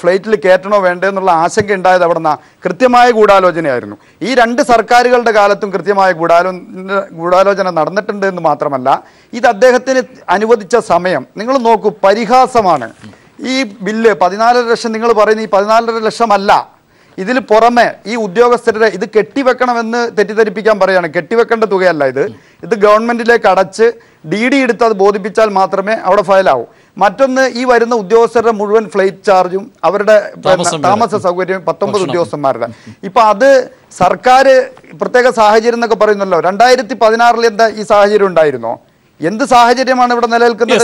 ഫ്ലൈറ്റിൽ കയറ്റണോ വേണ്ടോ എന്നുള്ള ആശങ്ക ഉണ്ടായത് അവിടെ നിന്നാണ് കൃത്യമായ ഗൂഢാലോചനയായിരുന്നു. ഈ രണ്ട് സർക്കാരുകളുടെ കാലത്തും കൃത്യമായ ഗൂഢാലോ ഗൂഢാലോചന നടന്നിട്ടുണ്ട് എന്ന് മാത്രമല്ല ഇത് അദ്ദേഹത്തിന് അനുവദിച്ച സമയം. നിങ്ങൾ നോക്കൂ പരിഹാസമാണ്. ഈ ബില്ല് പതിനാലര ലക്ഷം നിങ്ങൾ പറയുന്ന ഈ പതിനാലര ലക്ഷമല്ല. ഇതിൽ പുറമെ ഈ ഉദ്യോഗസ്ഥരുടെ ഇത് കെട്ടിവെക്കണമെന്ന് തെറ്റിദ്ധരിപ്പിക്കാൻ പറയുകയാണ്. കെട്ടിവെക്കേണ്ട തുകയല്ല ഇത്. ഇത് ഗവൺമെന്റിലേക്ക് അടച്ച് ഡി ഡി എടുത്ത് അത് ബോധിപ്പിച്ചാൽ മാത്രമേ അവിടെ ഫയലാവൂ. മറ്റൊന്ന് ഈ വരുന്ന ഉദ്യോഗസ്ഥരുടെ മുഴുവൻ ഫ്ലൈറ്റ് ചാർജും അവരുടെ താമസം സൗകര്യം പത്തൊമ്പത്. ഉദ്യോഗസ്ഥന്മാരുടെ. ഇപ്പൊ അത് സർക്കാർ പ്രത്യേക സാഹചര്യം എന്നൊക്കെ പറയുന്നല്ലോ. രണ്ടായിരത്തി പതിനാറിൽ എന്താ ഈ സാഹചര്യം ഉണ്ടായിരുന്നോ? എന്ത് സാഹചര്യമാണ് ഇവിടെ നിലനിൽക്കുന്നത്.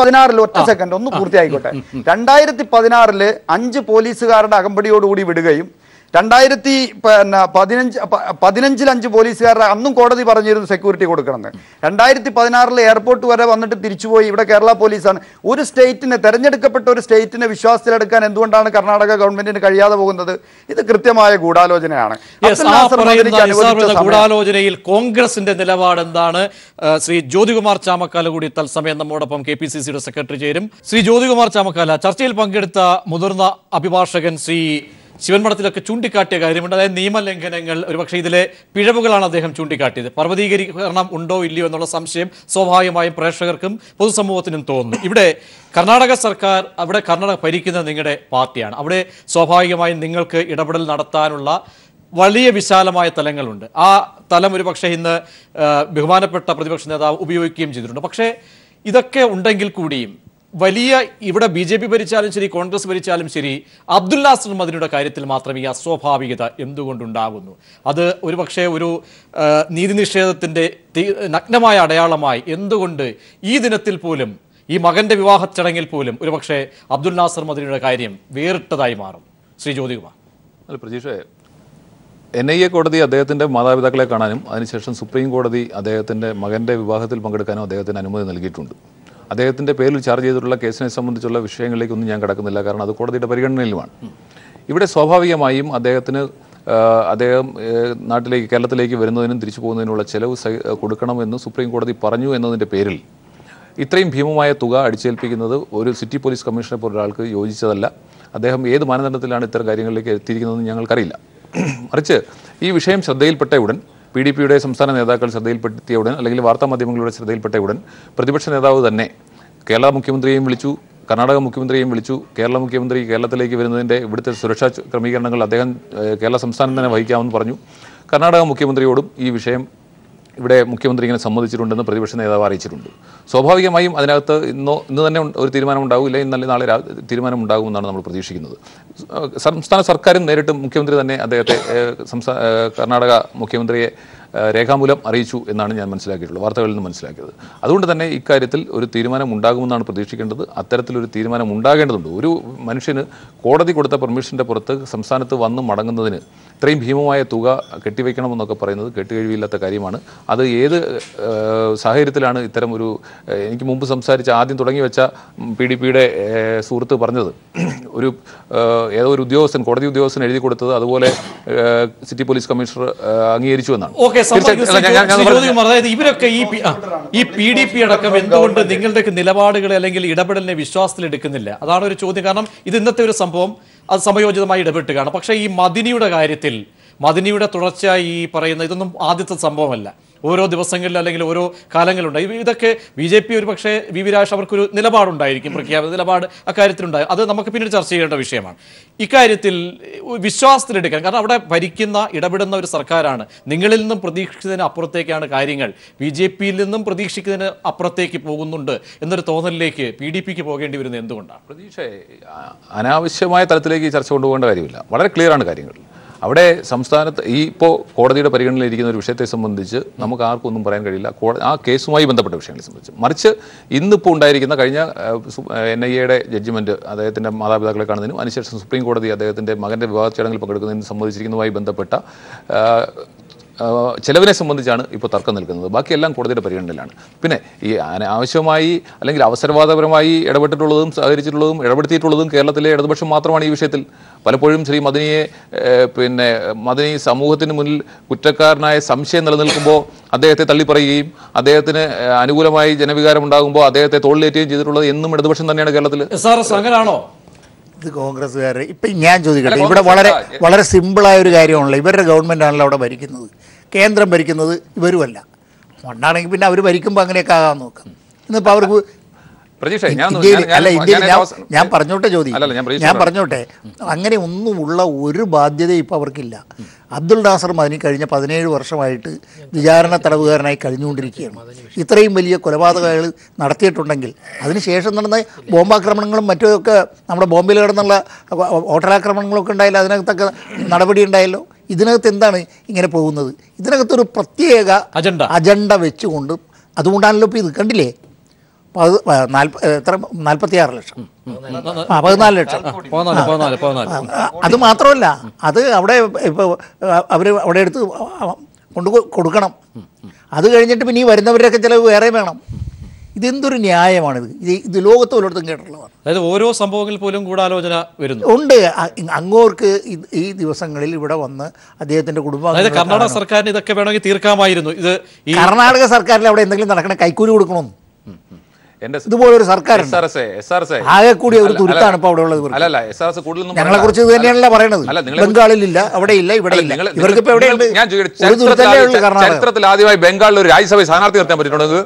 പതിനാറിൽ ഒറ്റ സെക്കൻഡ് ഒന്ന് പൂർത്തിയായിക്കോട്ടെ രണ്ടായിരത്തി പതിനാറിൽ അഞ്ച് പോലീസുകാരുടെ അകമ്പടിയോടുകൂടി വിടുകയും രണ്ടായിരത്തി പിന്നെ പതിനഞ്ച് പതിനഞ്ചിൽ അഞ്ച് പോലീസുകാരുടെ അന്നും കോടതി പറഞ്ഞിരുന്നു സെക്യൂരിറ്റി കൊടുക്കണമെന്ന്. രണ്ടായിരത്തി പതിനാറിൽ എയർപോർട്ട് വരെ വന്നിട്ട് തിരിച്ചുപോയി. ഇവിടെ കേരള പോലീസാണ്. ഒരു സ്റ്റേറ്റിനെ തെരഞ്ഞെടുക്കപ്പെട്ട ഒരു സ്റ്റേറ്റിനെ വിശ്വാസത്തിലെടുക്കാൻ എന്തുകൊണ്ടാണ് കർണാടക ഗവൺമെന്റിന് കഴിയാതെ പോകുന്നത്? ഇത് കൃത്യമായ ഗൂഢാലോചനയാണ്. ഗൂഢാലോചനയിൽ കോൺഗ്രസിന്റെ നിലപാട് എന്താണ്? ശ്രീ ജ്യോതികുമാർ ചാമക്കാല കൂടി തത്സമയം നമ്മോടൊപ്പം കെ പി സി സിയുടെ സെക്രട്ടറി ചേരും. ശ്രീ ജ്യോതികുമാർ ചാമക്കാല ചർച്ചയിൽ പങ്കെടുത്ത മുതിർന്ന അഭിഭാഷകൻ ശ്രീ ശിവൻമഠത്തിലൊക്കെ ചൂണ്ടിക്കാട്ടിയ കാര്യമുണ്ട്. അതായത് നിയമലംഘനങ്ങൾ ഒരുപക്ഷെ ഇതിലെ പിഴവുകളാണ് അദ്ദേഹം ചൂണ്ടിക്കാട്ടിയത്. പർവതീകരണം ഉണ്ടോ ഇല്ലയോ എന്നുള്ള സംശയം സ്വാഭാവികമായും പ്രേക്ഷകർക്കും പൊതുസമൂഹത്തിനും തോന്നുന്നു. ഇവിടെ കർണാടക സർക്കാർ അവിടെ കർണാടക ഭരിക്കുന്നത് നിങ്ങളുടെ പാർട്ടിയാണ്. അവിടെ സ്വാഭാവികമായും നിങ്ങൾക്ക് ഇടപെടൽ നടത്താനുള്ള വലിയ വിശാലമായ തലങ്ങളുണ്ട്. ആ തലം ഒരു പക്ഷേ ഇന്ന് ബഹുമാനപ്പെട്ട പ്രതിപക്ഷ നേതാവ് ഉപയോഗിക്കുകയും ചെയ്തിട്ടുണ്ട്. പക്ഷേ ഇതൊക്കെ ഉണ്ടെങ്കിൽ കൂടിയും വലിയ ഇവിടെ ബി ജെ പി ഭരിച്ചാലും ശരി കോൺഗ്രസ് ഭരിച്ചാലും ശരി അബ്ദുൽ നാസർ കാര്യത്തിൽ മാത്രം ഈ അസ്വാഭാവികത എന്തുകൊണ്ടുണ്ടാകുന്നു അത് ഒരു പക്ഷേ ഒരു നീതി നിഷേധത്തിന്റെ നഗ്നമായ അടയാളമായി എന്തുകൊണ്ട് ഈ ദിനത്തിൽ പോലും ഈ മകന്റെ വിവാഹ ചടങ്ങിൽ പോലും ഒരു പക്ഷേ നാസർ മദിനിയുടെ കാര്യം വേറിട്ടതായി മാറും? ശ്രീ ജ്യോതികുമാർ. അല്ല പ്രതീക്ഷേ എൻ ഐ എ കോടതി അദ്ദേഹത്തിന്റെ മാതാപിതാക്കളെ കാണാനും അതിനുശേഷം സുപ്രീം കോടതി അദ്ദേഹത്തിന്റെ മകന്റെ വിവാഹത്തിൽ പങ്കെടുക്കാനും അദ്ദേഹത്തിന് അനുമതി നൽകിയിട്ടുണ്ട്. അദ്ദേഹത്തിന്റെ പേരിൽ ചാർജ് ചെയ്തിട്ടുള്ള കേസിനെ സംബന്ധിച്ചുള്ള വിഷയങ്ങളിലേക്കൊന്നും ഞാൻ കിടക്കുന്നില്ല. കാരണം അത് കോടതിയുടെ പരിഗണനയിലുമാണ്. ഇവിടെ സ്വാഭാവികമായും അദ്ദേഹത്തിന് അദ്ദേഹം നാട്ടിലേക്ക് കേരളത്തിലേക്ക് വരുന്നതിനും തിരിച്ചു പോകുന്നതിനുള്ള ചെലവ് കൊടുക്കണമെന്ന് സുപ്രീം കോടതി പറഞ്ഞു എന്നതിന്റെ പേരിൽ ഇത്രയും ഭീമമായ തുക അടിച്ചേൽപ്പിക്കുന്നത് ഒരു സിറ്റി പോലീസ് കമ്മീഷണറെ പോലെ ഒരാൾക്ക് യോജിച്ചതല്ല. അദ്ദേഹം ഏത് മാനദണ്ഡത്തിലാണ് ഇത്തരം കാര്യങ്ങളിലേക്ക് എത്തിയിരിക്കുന്നതെന്ന് ഞങ്ങൾക്കറിയില്ല. മറിച്ച് ഈ വിഷയം ശ്രദ്ധയിൽപ്പെട്ട ഉടൻ പി ഡി പിയുടെ സംസ്ഥാന നേതാക്കൾ ശ്രദ്ധയിൽപ്പെടുത്തിയ ഉടൻ അല്ലെങ്കിൽ വാർത്താ മാധ്യമങ്ങളുടെ ശ്രദ്ധയിൽപ്പെട്ട ഉടൻ പ്രതിപക്ഷ നേതാവ് തന്നെ കേരള മുഖ്യമന്ത്രിയെയും വിളിച്ചു കർണാടക മുഖ്യമന്ത്രിയെയും വിളിച്ചു കേരള മുഖ്യമന്ത്രി കേരളത്തിലേക്ക് വരുന്നതിന്റെ ഇവിടുത്തെ സുരക്ഷാ ക്രമീകരണങ്ങൾ അദ്ദേഹം കേരള സംസ്ഥാനം തന്നെ വഹിക്കാമെന്ന് പറഞ്ഞു. കർണാടക മുഖ്യമന്ത്രിയോടും ഈ വിഷയം ഇവിടെ മുഖ്യമന്ത്രി ഇങ്ങനെ സമ്മതിച്ചിട്ടുണ്ടെന്ന് പ്രതിപക്ഷ നേതാവ് അറിയിച്ചിട്ടുണ്ട്. സ്വാഭാവികമായും അതിനകത്ത് ഇന്നോ ഇന്ന് തന്നെ ഒരു തീരുമാനം ഉണ്ടാവില്ല ഇന്നലെ നാളെ തീരുമാനം ഉണ്ടാകുമെന്നാണ് നമ്മൾ പ്രതീക്ഷിക്കുന്നത്. സംസ്ഥാന സർക്കാരും നേരിട്ട് മുഖ്യമന്ത്രി തന്നെ അദ്ദേഹത്തെ സംസ്ഥാന കർണാടക മുഖ്യമന്ത്രിയെ രേഖാമൂലം അറിയിച്ചു എന്നാണ് ഞാൻ മനസ്സിലാക്കിയിട്ടുള്ളത് വാർത്തകളിൽ നിന്ന് മനസ്സിലാക്കിയത്. അതുകൊണ്ട് തന്നെ ഇക്കാര്യത്തിൽ ഒരു തീരുമാനം ഉണ്ടാകുമെന്നാണ് പ്രതീക്ഷിക്കേണ്ടത്. അത്തരത്തിലൊരു തീരുമാനം ഉണ്ടാകേണ്ടതുണ്ട്. ഒരു മനുഷ്യന് കോടതി കൊടുത്ത പെർമിഷന്റെ പുറത്ത് സംസ്ഥാനത്ത് വന്ന് മടങ്ങുന്നതിന് ഇത്രയും ഭീമമായ തുക കെട്ടിവെക്കണമെന്നൊക്കെ പറയുന്നത് കെട്ടുകഴിവില്ലാത്ത കാര്യമാണ്. അത് ഏത് സാഹചര്യത്തിലാണ് ഇത്തരം ഒരു എനിക്ക് മുമ്പ് സംസാരിച്ച ആദ്യം തുടങ്ങി വെച്ച പി ഡി പിയുടെ സുഹൃത്ത് പറഞ്ഞത്. ഒരു ഏതോ ഒരു ഉദ്യോഗസ്ഥൻ കോടതി ഉദ്യോഗസ്ഥൻ എഴുതി കൊടുത്തത് അതുപോലെ സിറ്റി പോലീസ് കമ്മീഷണർ അംഗീകരിച്ചു എന്നാണ്. അതായത് ഇവരൊക്കെ ഈ പി- ഈ പി ഡി പി അടക്കം എന്തുകൊണ്ട് നിങ്ങളുടെ നിലപാടുകളെ അല്ലെങ്കിൽ ഇടപെടലിനെ വിശ്വാസത്തിൽ എടുക്കുന്നില്ല അതാണ് ഒരു ചോദ്യം. കാരണം ഇത് ഇന്നത്തെ ഒരു സംഭവം. അത് സമയോചിതമായി ഇടപെട്ട് കാണും പക്ഷേ ഈ മദിനിയുടെ കാര്യത്തിൽ മദിനിയുടെ തുടർച്ചയായി ഈ പറയുന്ന ഇതൊന്നും ആദ്യത്തെ സംഭവമല്ല. ഓരോ ദിവസങ്ങളിൽ അല്ലെങ്കിൽ ഓരോ കാലങ്ങളുണ്ട് ഇത് ഇതൊക്കെ ബി ജെ പി ഒരു പക്ഷേ വി വി രാജ് അവർക്കൊരു നിലപാടുണ്ടായിരിക്കും പ്രഖ്യാപിത നിലപാട് അക്കാര്യത്തിലുണ്ടായി അത് നമുക്ക് പിന്നീട് ചർച്ച ചെയ്യേണ്ട വിഷയമാണ്. ഇക്കാര്യത്തിൽ വിശ്വാസത്തിലെടുക്കാൻ കാരണം അവിടെ ഭരിക്കുന്ന ഇടപെടുന്ന ഒരു സർക്കാരാണ്. നിങ്ങളിൽ നിന്നും പ്രതീക്ഷിച്ചതിന് അപ്പുറത്തേക്കാണ് കാര്യങ്ങൾ. ബി ജെ പിയിൽ നിന്നും പ്രതീക്ഷിക്കുന്നതിന് അപ്പുറത്തേക്ക് പോകുന്നുണ്ട് എന്നൊരു തോന്നലിലേക്ക് പി ഡി പിക്ക് പോകേണ്ടി വരുന്നത് എന്തുകൊണ്ടാണ്? പ്രതീക്ഷ അനാവശ്യമായ തലത്തിലേക്ക് ചർച്ച കൊണ്ടുപോകേണ്ട കാര്യമില്ല. വളരെ ക്ലിയർ ആണ് കാര്യങ്ങൾ. അവിടെ സംസ്ഥാനത്ത് ഈ ഇപ്പോൾ കോടതിയുടെ പരിഗണനയിലിരിക്കുന്ന ഒരു വിഷയത്തെ സംബന്ധിച്ച് നമുക്ക് ആർക്കും ഒന്നും പറയാൻ കഴിയില്ല. ആ കേസുമായി ബന്ധപ്പെട്ട വിഷയങ്ങളെ സംബന്ധിച്ച്. മറിച്ച് ഇന്നിപ്പോൾ ഉണ്ടായിരിക്കുന്ന കഴിഞ്ഞ എൻ ഐ എയുടെ ജഡ്ജ്മെന്റ് അദ്ദേഹത്തിന്റെ മാതാപിതാക്കളെ കാണുന്നതിനും അതിനുശേഷം സുപ്രീം കോടതി അദ്ദേഹത്തിന്റെ മകന്റെ വിവാഹ ചടങ്ങിൽ പങ്കെടുക്കുന്നതിനും സംബന്ധിച്ചിരിക്കുന്നതുമായി ബന്ധപ്പെട്ട ചെലവിനെ സംബന്ധിച്ചാണ് ഇപ്പോൾ തർക്കം നിൽക്കുന്നത്. ബാക്കിയെല്ലാം കോടതിയുടെ പരിഗണനയിലാണ്. പിന്നെ ഈ ആവശ്യമായി അല്ലെങ്കിൽ അവസരവാദപരമായി ഇടപെട്ടിട്ടുള്ളതും സഹകരിച്ചിട്ടുള്ളതും ഇടപെടുത്തിയിട്ടുള്ളതും കേരളത്തിലെ ഇടതുപക്ഷം മാത്രമാണ് ഈ വിഷയത്തിൽ. പലപ്പോഴും ശ്രീ മദനിയെ പിന്നെ മദനി സമൂഹത്തിന് മുന്നിൽ കുറ്റക്കാരനായ സംശയം നിലനിൽക്കുമ്പോൾ അദ്ദേഹത്തെ തള്ളിപ്പറയുകയും അദ്ദേഹത്തിന് അനുകൂലമായി ജനവികാരം ഉണ്ടാകുമ്പോൾ അദ്ദേഹത്തെ തോളിലേറ്റുകയും ചെയ്തിട്ടുള്ളത് എന്നും ഇടതുപക്ഷം തന്നെയാണ് കേരളത്തിൽ അങ്ങനാണോ? ഇത് കോൺഗ്രസ്സുകാരെ ഇപ്പം ഞാൻ ചോദിക്കട്ടെ ഇവിടെ വളരെ വളരെ സിമ്പിളായ ഒരു കാര്യമാണല്ലോ. ഇവരുടെ ഗവൺമെന്റ് ആണല്ലോ അവിടെ ഭരിക്കുന്നത്. കേന്ദ്രം ഭരിക്കുന്നത് ഇവരുമല്ല. മണ്ണാണെങ്കിൽ പിന്നെ അവർ ഭരിക്കുമ്പോൾ അങ്ങനെയൊക്കെ ആകാൻ നോക്കാം. ഇന്നിപ്പോൾ അവർക്ക് പ്രതീക്ഷ ഞാൻ ഞാൻ- അല്ല ഇന്ത്യയിൽ പറഞ്ഞോട്ടെ ചോദ്യം ഞാൻ. പറഞ്ഞോട്ടെ. അങ്ങനെ ഒന്നുമുള്ള ഒരു ബാധ്യത ഇപ്പോൾ അവർക്കില്ല. അബ്ദുൾ നാസർ മദനി കഴിഞ്ഞ പതിനേഴ് വർഷമായിട്ട് വിചാരണ തടവുകാരനായി കഴിഞ്ഞുകൊണ്ടിരിക്കുകയാണ്. ഇത്രയും വലിയ കൊലപാതകങ്ങൾ നടത്തിയിട്ടുണ്ടെങ്കിൽ അതിനുശേഷം നടന്ന ബോംബാക്രമണങ്ങളും മറ്റൊക്കെ നമ്മുടെ ബോംബിൽ കിടന്നുള്ള ഹോട്ടലാക്രമണങ്ങളൊക്കെ ഉണ്ടായാലും? അതിനകത്തൊക്കെ നടപടി ഉണ്ടായല്ലോ? ഇതിനകത്ത് എന്താണ് ഇങ്ങനെ പോകുന്നത്? ഇതിനകത്തൊരു പ്രത്യേക അജണ്ട. അജണ്ട വെച്ചുകൊണ്ട് അതുകൊണ്ടാണല്ലോ ഇപ്പോൾ ഇത് കണ്ടില്ലേ? പത് നാൽപ്പ എത്ര? നാൽപ്പത്തിയാറ് ലക്ഷം. ആ പതിനാല് ലക്ഷം. അത് മാത്രമല്ല അത് അവിടെ ഇപ്പോൾ അവർ അവിടെ എടുത്ത് കൊണ്ട് കൊടുക്കണം. അത് കഴിഞ്ഞിട്ട് പിന്നെ ഈ വരുന്നവരൊക്കെ ചിലവ് വേറെ വേണം. ഇതെന്തൊരു ന്യായമാണിത്? ഇത് ഇത് ലോകത്ത് ഒരിടത്തും കേട്ടിട്ടുള്ളതാണ്. അതായത് ഓരോ സംഭവങ്ങളിൽ പോലും ഗൂഢാലോചന വരുന്നു. ഉണ്ട്. അങ്ങോർക്ക് ഈ ദിവസങ്ങളിൽ ഇവിടെ വന്ന് അദ്ദേഹത്തിന്റെ കുടുംബം കർണാടക സർക്കാരിന് ഇതൊക്കെ വേണമെങ്കിൽ തീർക്കാമായിരുന്നു. ഇത് കർണാടക സർക്കാരിൽ അവിടെ എന്തെങ്കിലും നടക്കണ കൈക്കൂലി കൊടുക്കണമെന്ന്. ഇതുപോലൊരു സർക്കാർ ആകെ കൂടി ഒരു തുരുത്താണ് ഇപ്പോൾ അവിടെ ഉള്ളത് അല്ലല്ല എസ് ആർ എസ് ഞങ്ങളെ കുറിച്ച് ഇത് തന്നെയാണല്ലോ പറയണത്. ബംഗാളിലില്ല അവിടെ ഇല്ല ഇവിടെ ഇല്ല. ഇവർക്ക് ഇപ്പോൾ എവിടെയുണ്ട് ഞാൻ ചരിത്രത്തിൽ ആദ്യമായി ബംഗാളിൽ ഒരു രാജ്യസഭ സ്ഥാനാർത്ഥി നിർത്താൻ പറ്റിയിട്ടുണ്ടെങ്കിൽ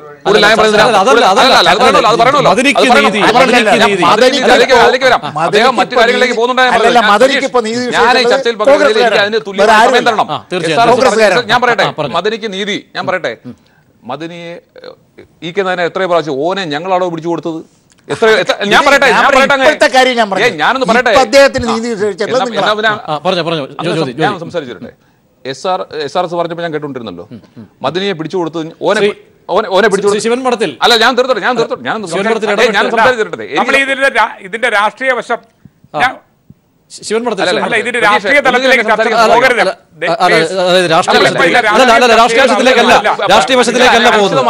മറ്റു കാര്യങ്ങളിലേക്ക് നീതി ഞാൻ പറയട്ടെ മദനിക്ക് നീതി ഞാൻ പറയട്ടെ. മദനിയെ ഈ കെ നായനെ എത്ര പ്രാവശ്യം ഓനെ ഞങ്ങളാണോ പിടിച്ചു കൊടുത്തത്? ഞാൻ പറയട്ടെ ഞാൻ പറയട്ടെ ഞാനൊന്ന് പറയട്ടെ. ഞാൻ. സംസാരിച്ചിട്ടെ S R S R S പറഞ്ഞപ്പോൾ ഞാൻ കേട്ടോണ്ടിരുന്നല്ലോ. മദിനിയെ പിടിച്ചു കൊടുത്ത് ഓനെ ഓനെ പിടിച്ചുകൊടുത്തു പിടിച്ചു മഠത്തിൽ. അല്ല ഞാൻ തീർത്തോട്ടെ ഞാൻ തീർത്തോട്ടെ ഞാൻ ഞാൻ സംസാരിച്ചിട്ടെ ഇതിന്റെ രാഷ്ട്രീയ വശം. ശിവൻ രാഷ്ട്രീയ വശത്തിലേക്കല്ല പോകുന്നത്.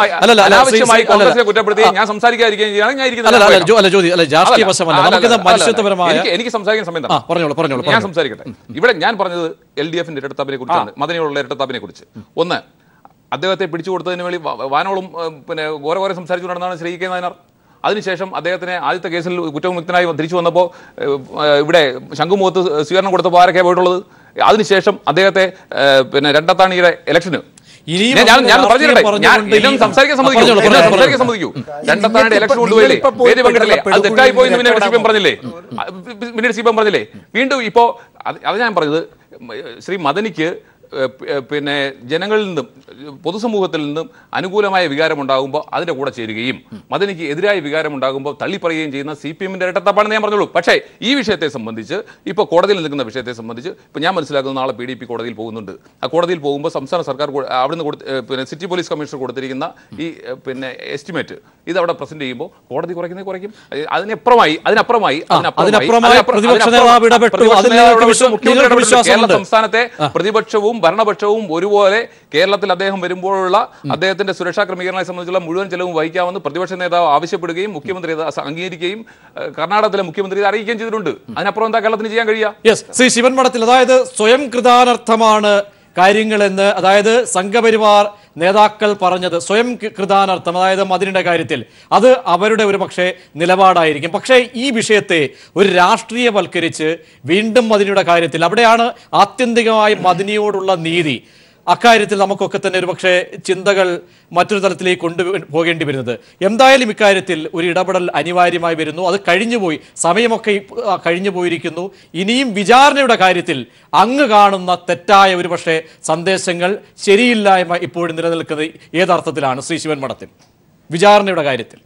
ഞാൻ ജ്യോതി അല്ല രാഷ്ട്രീയ വശമല്ല മനുഷ്യത്വപരമായ എനിക്ക് സംസാരിക്കാൻ സമയം പറഞ്ഞോളൂ പറഞ്ഞോളൂ ഞാൻ സംസാരിക്കട്ടെ. ഇവിടെ ഞാൻ പറഞ്ഞത് എൽ ഡി എഫിന്റെ ഇരട്ടത്താപ്പിനെ കുറിച്ചാണ് മദനയോടുള്ള ഇരട്ടത്താപ്പിനെ കുറിച്ച് ഒന്ന് അദ്ദേഹത്തെ പിടിച്ചു കൊടുത്തതിന് വേണ്ടി വാനോളും പിന്നെ ഓരോ ഓരോ സംസാരിച്ചു നടന്നാണ് ശ്രീ കെ നായനാർ. അതിനുശേഷം അദ്ദേഹത്തിനെ ആദ്യത്തെ കേസിൽ കുറ്റവിമുക്തനായി തിരിച്ചു വന്നപ്പോൾ ഇവിടെ ശംഖുമുഖത്ത് സ്വീകരണം കൊടുത്തപ്പോൾ ആരൊക്കെ പോയിട്ടുള്ളത്. അതിനുശേഷം അദ്ദേഹത്തെ പിന്നെ രണ്ടത്താണിയുടെ ഇലക്ഷന് പറഞ്ഞില്ലേ? പിന്നീട് സി പറഞ്ഞില്ലേ? വീണ്ടും ഇപ്പോ അത് ഞാൻ പറഞ്ഞത് ശ്രീ മദനിക്ക് പിന്നെ ജനങ്ങളിൽ നിന്നും പൊതുസമൂഹത്തിൽ നിന്നും അനുകൂലമായ വികാരം ഉണ്ടാകുമ്പോൾ അതിന്റെ കൂടെ ചേരുകയും മദനിക്ക് എതിരായ വികാരം ഉണ്ടാകുമ്പോൾ തള്ളിപ്പറയുകയും ചെയ്യുന്ന സി പി എമ്മിന്റെ ഇരട്ടത്താപ്പാണെന്ന് ഞാൻ പറഞ്ഞോളൂ പക്ഷേ ഈ വിഷയത്തെ സംബന്ധിച്ച് ഇപ്പോൾ കോടതിയിൽ നിൽക്കുന്ന വിഷയത്തെ സംബന്ധിച്ച് ഇപ്പോൾ ഞാൻ മനസ്സിലാക്കുന്നത് നാളെ പി ഡി പി കോടതിയിൽ പോകുന്നുണ്ട്. ആ കോടതിയിൽ പോകുമ്പോൾ സംസ്ഥാന സർക്കാർ അവിടുന്ന് കൊടുത്ത് പിന്നെ സിറ്റി പോലീസ് കമ്മീഷണർ കൊടുത്തിരിക്കുന്ന ഈ പിന്നെ എസ്റ്റിമേറ്റ് ഇത് അവിടെ പ്രസന്റ് ചെയ്യുമ്പോൾ കോടതി കുറയ്ക്കുന്നത് കുറയ്ക്കും. അതിനപ്പുറമായി അതിനപ്പുറമായി അതിനപ്പുറമായി പ്രതിപക്ഷ നേതാവ് ഇടപെട്ടു. കേരള. സംസ്ഥാനത്തെ പ്രതിപക്ഷവും ഭരണപക്ഷവും ഒരുപോലെ കേരളത്തിൽ അദ്ദേഹം വരുമ്പോഴുള്ള അദ്ദേഹത്തിന്റെ സുരക്ഷാ ക്രമീകരണങ്ങളെ സംബന്ധിച്ചുള്ള മുഴുവൻ ചെലവും വഹിക്കാമെന്ന് പ്രതിപക്ഷ നേതാവ് ആവശ്യപ്പെടുകയും മുഖ്യമന്ത്രി അംഗീകരിക്കുകയും കർണാടകത്തിലെ മുഖ്യമന്ത്രി അറിയിക്കുകയും ചെയ്തിട്ടുണ്ട്. അതിനപ്പുറം എന്താ കേരളത്തിന് ചെയ്യാൻ കഴിയുക? ശ്രീ ശിവൻ മഠത്തിൽ അതായത് സ്വയം കൃതാനർത്ഥമാണ് കാര്യങ്ങളെന്ന് അതായത് സംഘപരിവാർ നേതാക്കൾ പറഞ്ഞത് സ്വയം കൃതാനർത്ഥം അതായത് മതിലിന്റെ കാര്യത്തിൽ. അത് അവരുടെ ഒരു പക്ഷേ നിലപാടായിരിക്കും. പക്ഷേ ഈ വിഷയത്തെ ഒരു രാഷ്ട്രീയവൽക്കരിച്ച് വീണ്ടും മതിനിയുടെ കാര്യത്തിൽ അവിടെയാണ് ആത്യന്തികമായി മതിനിയോടുള്ള നീതി. അക്കാര്യത്തിൽ നമുക്കൊക്കെ തന്നെ ഒരു പക്ഷേ ചിന്തകൾ മറ്റൊരു തലത്തിലേക്ക് കൊണ്ടുപോകേണ്ടി വരുന്നത്. എന്തായാലും ഇക്കാര്യത്തിൽ ഒരു ഇടപെടൽ അനിവാര്യമായി വരുന്നു. അത് കഴിഞ്ഞുപോയി സമയമൊക്കെ കഴിഞ്ഞു പോയിരിക്കുന്നു. ഇനിയും വിചാരണയുടെ കാര്യത്തിൽ അങ്ങ് കാണുന്ന തെറ്റായ ഒരു പക്ഷേ സന്ദേശങ്ങൾ ശരിയില്ലായ്മ ഇപ്പോഴും നിലനിൽക്കുന്നത് ഏതർത്ഥത്തിലാണ് ശ്രീ ശിവൻ മഠത്തിൽ. വിചാരണയുടെ കാര്യത്തിൽ.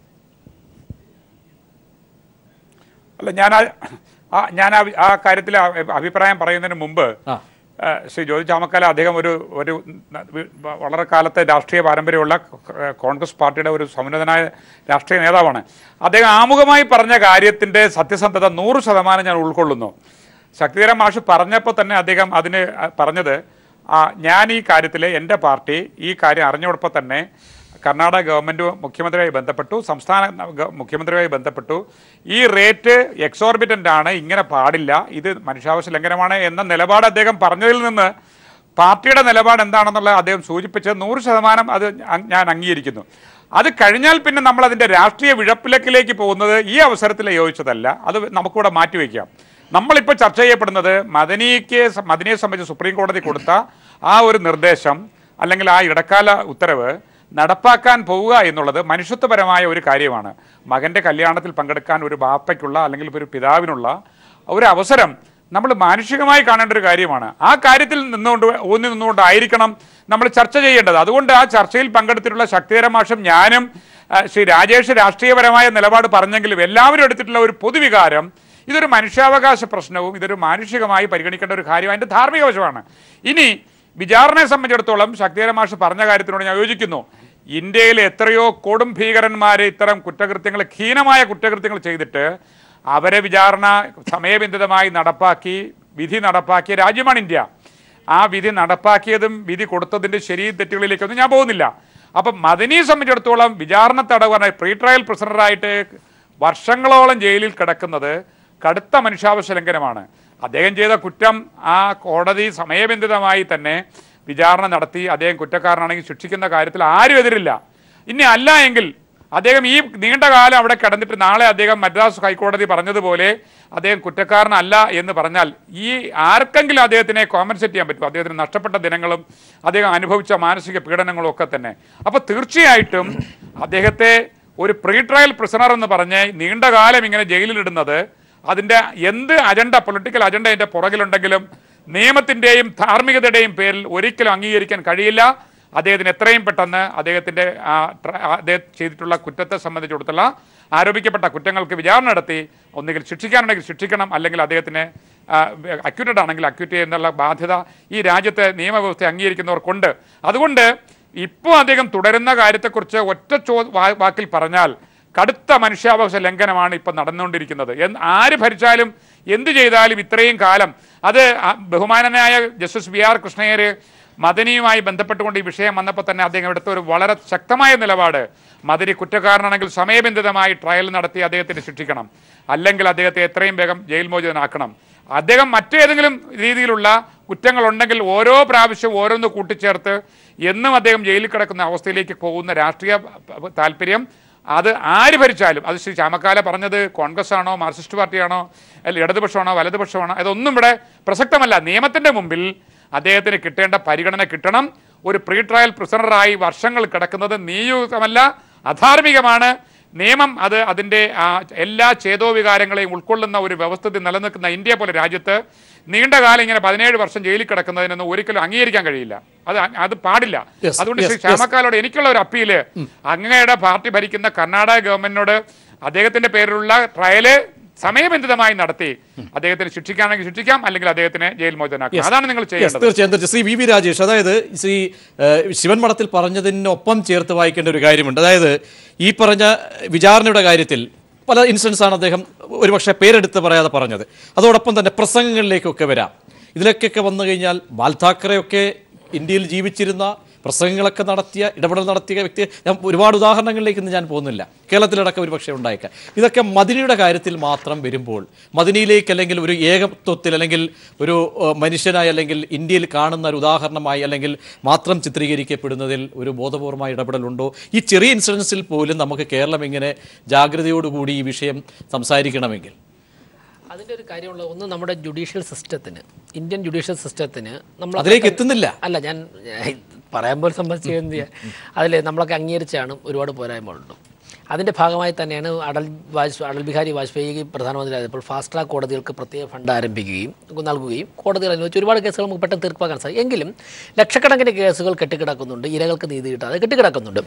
അല്ല ഞാൻ ഞാൻ ആ- കാര്യത്തിൽ അഭിപ്രായം പറയുന്നതിന് മുമ്പ് ശ്രീ ജ്യോതി ചാമക്കാല അദ്ദേഹം ഒരു ഒരു വളരെ കാലത്തെ രാഷ്ട്രീയ പാരമ്പര്യമുള്ള കോൺഗ്രസ് പാർട്ടിയുടെ ഒരു സമുന്നതനായ രാഷ്ട്രീയ നേതാവാണ്. അദ്ദേഹം ആമുഖമായി പറഞ്ഞ കാര്യത്തിന്റെ സത്യസന്ധത നൂറ് ശതമാനം ഞാൻ ഉൾക്കൊള്ളുന്നു. ശക്തിധര മാഷ് പറഞ്ഞപ്പോൾ തന്നെ അദ്ദേഹം അതിന് പറഞ്ഞത് ഞാൻ ഈ കാര്യത്തിൽ എന്റെ പാർട്ടി ഈ കാര്യം അറിഞ്ഞുകൊടുപ്പോൾ തന്നെ കർണാടക ഗവൺമെന്റ് മുഖ്യമന്ത്രിയുമായി ബന്ധപ്പെട്ടു സംസ്ഥാന മുഖ്യമന്ത്രിയുമായി ബന്ധപ്പെട്ടു. ഈ റേറ്റ് എക്സോർബിറ്റന്റ് ആണ് ഇങ്ങനെ പാടില്ല. ഇത് മനുഷ്യാവകാശ ലംഘനമാണ് എന്ന നിലപാട് അദ്ദേഹം പറഞ്ഞതിൽ നിന്ന് പാർട്ടിയുടെ നിലപാട് എന്താണെന്നുള്ള അദ്ദേഹം സൂചിപ്പിച്ചത് നൂറ് ശതമാനം അത് ഞാൻ അംഗീകരിക്കുന്നു. അത് കഴിഞ്ഞാൽ പിന്നെ നമ്മൾ അതിന്റെ രാഷ്ട്രീയ വിഴപ്പിലക്കിലേക്ക് പോകുന്നത് ഈ അവസരത്തിൽ യോജിച്ചതല്ല. അത് നമുക്കിവിടെ മാറ്റിവെക്കാം നമ്മളിപ്പോൾ ചർച്ച ചെയ്യപ്പെടുന്നത് മദനിക്ക് മദനിയെ സംബന്ധിച്ച് സുപ്രീം കോടതി കൊടുത്ത ആ ഒരു നിർദ്ദേശം അല്ലെങ്കിൽ ആ ഇടക്കാല ഉത്തരവ് നടപ്പാക്കാൻ പോവുക എന്നുള്ളത് മനുഷ്യത്വപരമായ ഒരു കാര്യമാണ്. മകന്റെ കല്യാണത്തിൽ പങ്കെടുക്കാൻ ഒരു ബാപ്പയ്ക്കുള്ള അല്ലെങ്കിൽ ഒരു പിതാവിനുള്ള ഒരു അവസരം നമ്മൾ മാനുഷികമായി കാണേണ്ട ഒരു കാര്യമാണ്. ആ കാര്യത്തിൽ നിന്നുകൊണ്ട് ഊന്നി നിന്നുകൊണ്ടായിരിക്കണം നമ്മൾ ചർച്ച ചെയ്യേണ്ടത്. അതുകൊണ്ട് ആ ചർച്ചയിൽ പങ്കെടുത്തിട്ടുള്ള ശക്തികരമാഷം ഞാനും ശ്രീ രാജേഷ് രാഷ്ട്രീയപരമായ നിലപാട് പറഞ്ഞെങ്കിലും എല്ലാവരും എടുത്തിട്ടുള്ള ഒരു പൊതുവികാരം ഇതൊരു മനുഷ്യാവകാശ പ്രശ്നവും ഇതൊരു മാനുഷികമായി പരിഗണിക്കേണ്ട ഒരു കാര്യം അതിന്റെ ധാർമ്മിക വശമാണ്. ഇനി വിചാരണയെ സംബന്ധിച്ചിടത്തോളം ശക്തികര മാഷ് പറഞ്ഞ കാര്യത്തിനോട് ഞാൻ യോജിക്കുന്നു. ഇന്ത്യയിലെ എത്രയോ കൊടും ഭീകരന്മാരെ ഇത്തരം കുറ്റകൃത്യങ്ങൾ ഹീനമായ കുറ്റകൃത്യങ്ങൾ ചെയ്തിട്ട് അവരെ വിചാരണ സമയബന്ധിതമായി നടപ്പാക്കി വിധി നടപ്പാക്കിയ രാജ്യമാണ് ഇന്ത്യ. ആ വിധി നടപ്പാക്കിയതും വിധി കൊടുത്തതിന്റെ ശരിയും തെറ്റുകളിലേക്കൊന്നും ഞാൻ പോകുന്നില്ല. അപ്പം മദനിയെ സംബന്ധിച്ചിടത്തോളം വിചാരണ തടവ് പ്രീ ട്രയൽ പ്രസിഡന്റായിട്ട് വർഷങ്ങളോളം ജയിലിൽ കിടക്കുന്നത് കടുത്ത മനുഷ്യാവകാശ ലംഘനമാണ്. അദ്ദേഹം ചെയ്ത കുറ്റം ആ കോടതി സമയബന്ധിതമായി തന്നെ വിചാരണ നടത്തി അദ്ദേഹം കുറ്റക്കാരനാണെങ്കിൽ ശിക്ഷിക്കുന്ന കാര്യത്തിൽ ആരും എതിരില്ല. ഇനി അല്ല എങ്കിൽ അദ്ദേഹം ഈ നീണ്ട കാലം അവിടെ കിടന്നിട്ട് നാളെ അദ്ദേഹം മദ്രാസ് ഹൈക്കോടതി പറഞ്ഞതുപോലെ അദ്ദേഹം കുറ്റക്കാരനല്ല എന്ന് പറഞ്ഞാൽ ഈ ആർക്കെങ്കിലും അദ്ദേഹത്തിനെ കോമ്പൻസേറ്റ് ചെയ്യാൻ പറ്റും. അദ്ദേഹത്തിന് നഷ്ടപ്പെട്ട ദിനങ്ങളും അദ്ദേഹം അനുഭവിച്ച മാനസിക പീഡനങ്ങളും ഒക്കെ തന്നെ. അപ്പോൾ തീർച്ചയായിട്ടും അദ്ദേഹത്തെ ഒരു പ്രീ ട്രയൽ പ്രിസണർ എന്ന് പറഞ്ഞ് നീണ്ട കാലം ഇങ്ങനെ ജയിലിലിടുന്നത് അതിന്റെ എന്ത് അജണ്ട പൊളിറ്റിക്കൽ അജണ്ട അതിന്റെ പുറകിലുണ്ടെങ്കിലും നിയമത്തിന്റെയും ധാർമ്മികതയുടെയും പേരിൽ ഒരിക്കലും അംഗീകരിക്കാൻ കഴിയില്ല. അദ്ദേഹത്തിന് എത്രയും പെട്ടെന്ന് അദ്ദേഹത്തിന്റെ അദ്ദേഹം ചെയ്തിട്ടുള്ള കുറ്റത്തെ സംബന്ധിച്ചിടത്തുള്ള ആരോപിക്കപ്പെട്ട കുറ്റങ്ങൾക്ക് വിചാരണ നടത്തി ഒന്നുകിൽ ശിക്ഷിക്കാനുണ്ടെങ്കിൽ ശിക്ഷിക്കണം അല്ലെങ്കിൽ അദ്ദേഹത്തിന് അക്യൂറ്റഡ് ആണെങ്കിൽ അക്യൂറ്റ് ചെയ്യുന്നുള്ള ബാധ്യത ഈ രാജ്യത്തെ നിയമവ്യവസ്ഥ അംഗീകരിക്കുന്നവർക്കുണ്ട്. അതുകൊണ്ട് ഇപ്പോൾ അദ്ദേഹം തുടരുന്ന കാര്യത്തെക്കുറിച്ച് ഒറ്റ ചോ വാക്കിൽ പറഞ്ഞാൽ കടുത്ത മനുഷ്യാവകാശ ലംഘനമാണ് ഇപ്പം നടന്നുകൊണ്ടിരിക്കുന്നത്. എന്ന് ആര് ഭരിച്ചാലും എന്ത് ചെയ്താലും ഇത്രയും കാലം. അത് ബഹുമാനനായ ജസ്റ്റിസ് ബി ആർ കൃഷ്ണയർ മദനിയുമായി ബന്ധപ്പെട്ടുകൊണ്ട് ഈ വിഷയം വന്നപ്പോൾ തന്നെ അദ്ദേഹം എടുത്ത ഒരു വളരെ ശക്തമായ നിലപാട്. മദനി കുറ്റക്കാരനാണെങ്കിൽ സമയബന്ധിതമായി ട്രയൽ നടത്തി അദ്ദേഹത്തിന് ശിക്ഷിക്കണം. അല്ലെങ്കിൽ അദ്ദേഹത്തെ എത്രയും വേഗം ജയിൽ മോചിതനാക്കണം. അദ്ദേഹം മറ്റേതെങ്കിലും രീതിയിലുള്ള കുറ്റങ്ങളുണ്ടെങ്കിൽ ഓരോ പ്രാവശ്യവും ഓരോന്ന് കൂട്ടിച്ചേർത്ത് എന്നും അദ്ദേഹം ജയിലിൽ കിടക്കുന്ന അവസ്ഥയിലേക്ക് പോകുന്ന രാഷ്ട്രീയ താല്പര്യം അത് ആര് ഭരിച്ചാലും അത് ശ്രീ ചാമക്കാല പറഞ്ഞത് കോൺഗ്രസ് ആണോ മാർക്സിസ്റ്റ് പാർട്ടിയാണോ അല്ല ഇടതുപക്ഷമാണോ വലതുപക്ഷമാണോ അതൊന്നും ഇവിടെ പ്രസക്തമല്ല. നിയമത്തിന്റെ മുമ്പിൽ അദ്ദേഹത്തിന് കിട്ടേണ്ട പരിഗണന കിട്ടണം. ഒരു പ്രീ ട്രയൽ പ്രിസണറായി വർഷങ്ങൾ കിടക്കുന്നത് നിയുക്തമല്ല അധാർമികമാണ്. നിയമം അത് അതിന്റെ എല്ലാ ചേതോവികാരങ്ങളെയും ഉൾക്കൊള്ളുന്ന ഒരു വ്യവസ്ഥിതി നിലനിൽക്കുന്ന ഇന്ത്യ പോലെ രാജ്യത്ത് നീണ്ടകാലം ഇങ്ങനെ പതിനേഴ് വർഷം ജയിലിൽ കിടക്കുന്നതിനൊന്നും ഒരിക്കലും അംഗീകരിക്കാൻ കഴിയില്ല. അത് അത് പാടില്ല. അതുകൊണ്ട് ശ്രീ ക്ഷേമക്കാലോട് എനിക്കുള്ള ഒരു അപ്പീൽ അങ്ങയുടെ പാർട്ടി ഭരിക്കുന്ന കർണാടക ഗവൺമെന്റിനോട് അദ്ദേഹത്തിന്റെ പേരിലുള്ള ട്രയൽ സമയബന്ധിതമായി നടത്തി അദ്ദേഹത്തിന് ശിക്ഷിക്കാണെങ്കിൽ ശിക്ഷിക്കാം അല്ലെങ്കിൽ അദ്ദേഹത്തിന് ജയിൽ മോചനാക്കാം. അതാണ് നിങ്ങൾ ചെയ്യുന്നത് ചെയ്യേണ്ടത്. തീർച്ചയായും. ശ്രീ വി വി രാജേഷ് അതായത് ശ്രീ ശിവൻ മഠത്തിൽ പറഞ്ഞതിനൊപ്പം ചേർത്ത് വായിക്കേണ്ട ഒരു കാര്യമുണ്ട്. അതായത് ഈ പറഞ്ഞ വിചാരണയുടെ കാര്യത്തിൽ പല ഇൻസിഡൻസ് ആണ് അദ്ദേഹം ഒരുപക്ഷെ പേരെടുത്ത് പറയാതെ പറഞ്ഞത്. അതോടൊപ്പം തന്നെ പ്രസംഗങ്ങളിലേക്കൊക്കെ വരാം. ഇതിലേക്കൊക്കെ വന്നു കഴിഞ്ഞാൽ ബാൽ താക്കറെയൊക്കെ ഇന്ത്യയിൽ ജീവിച്ചിരുന്ന പ്രസംഗങ്ങളൊക്കെ നടത്തിയ ഇടപെടൽ നടത്തിയ വ്യക്തി. ഞാൻ ഒരുപാട് ഉദാഹരണങ്ങളിലേക്ക് ഇന്ന് ഞാൻ പോകുന്നില്ല. കേരളത്തിലടക്കം ഒരു പക്ഷേ ഉണ്ടായേക്കാം. ഇതൊക്കെ മദിനിയുടെ കാര്യത്തിൽ മാത്രം വരുമ്പോൾ മദിനിയിലേക്ക് അല്ലെങ്കിൽ ഒരു ഏകത്വത്തിൽ അല്ലെങ്കിൽ ഒരു മനുഷ്യനായി അല്ലെങ്കിൽ ഇന്ത്യയിൽ കാണുന്ന ഒരു ഉദാഹരണമായി അല്ലെങ്കിൽ മാത്രം ചിത്രീകരിക്കപ്പെടുന്നതിൽ ഒരു ബോധപൂർവമായ ഇടപെടലുണ്ടോ ഈ ചെറിയ ഇൻസിഡൻസിൽ പോലും നമുക്ക് കേരളം ഇങ്ങനെ ജാഗ്രതയോടുകൂടി ഈ വിഷയം സംസാരിക്കണമെങ്കിൽ. അതിന്റെ ഒരു കാര്യമുള്ള ഒന്ന് നമ്മുടെ ജുഡീഷ്യൽ സിസ്റ്റത്തിന് ഇന്ത്യൻ ജുഡീഷ്യൽ സിസ്റ്റത്തിന് നമ്മൾ അതിലേക്ക് എത്തുന്നില്ല. അല്ല ഞാൻ പറയാൻ പോലും സംബന്ധിച്ച് അതിൽ നമ്മളൊക്കെ അംഗീകരിച്ചാണ് ഒരുപാട് പോരായ്മകളുണ്ട്. അതിന്റെ ഭാഗമായി തന്നെയാണ് അടൽ വാജ് അടൽ ബിഹാരി വാജ്പേയി പ്രധാനമന്ത്രിയായപ്പോൾ ഫാസ്റ്റ് ട്രാക്ക് കോടതികൾക്ക് പ്രത്യേക ഫണ്ട് ആരംഭിക്കുകയും നൽകുകയും കോടതികൾ അനുവദിച്ച്. ഒരുപാട് കേസുകൾ നമുക്ക് പെട്ടെന്ന് തീർപ്പാക്കാൻ സാധിക്കും. എങ്കിലും ലക്ഷക്കണക്കിന് കേസുകൾ കെട്ടിക്കിടക്കുന്നുണ്ട്. ഇരകൾക്ക് നീതി കിട്ടാതെ കെട്ടിക്കിടക്കുന്നുണ്ട്.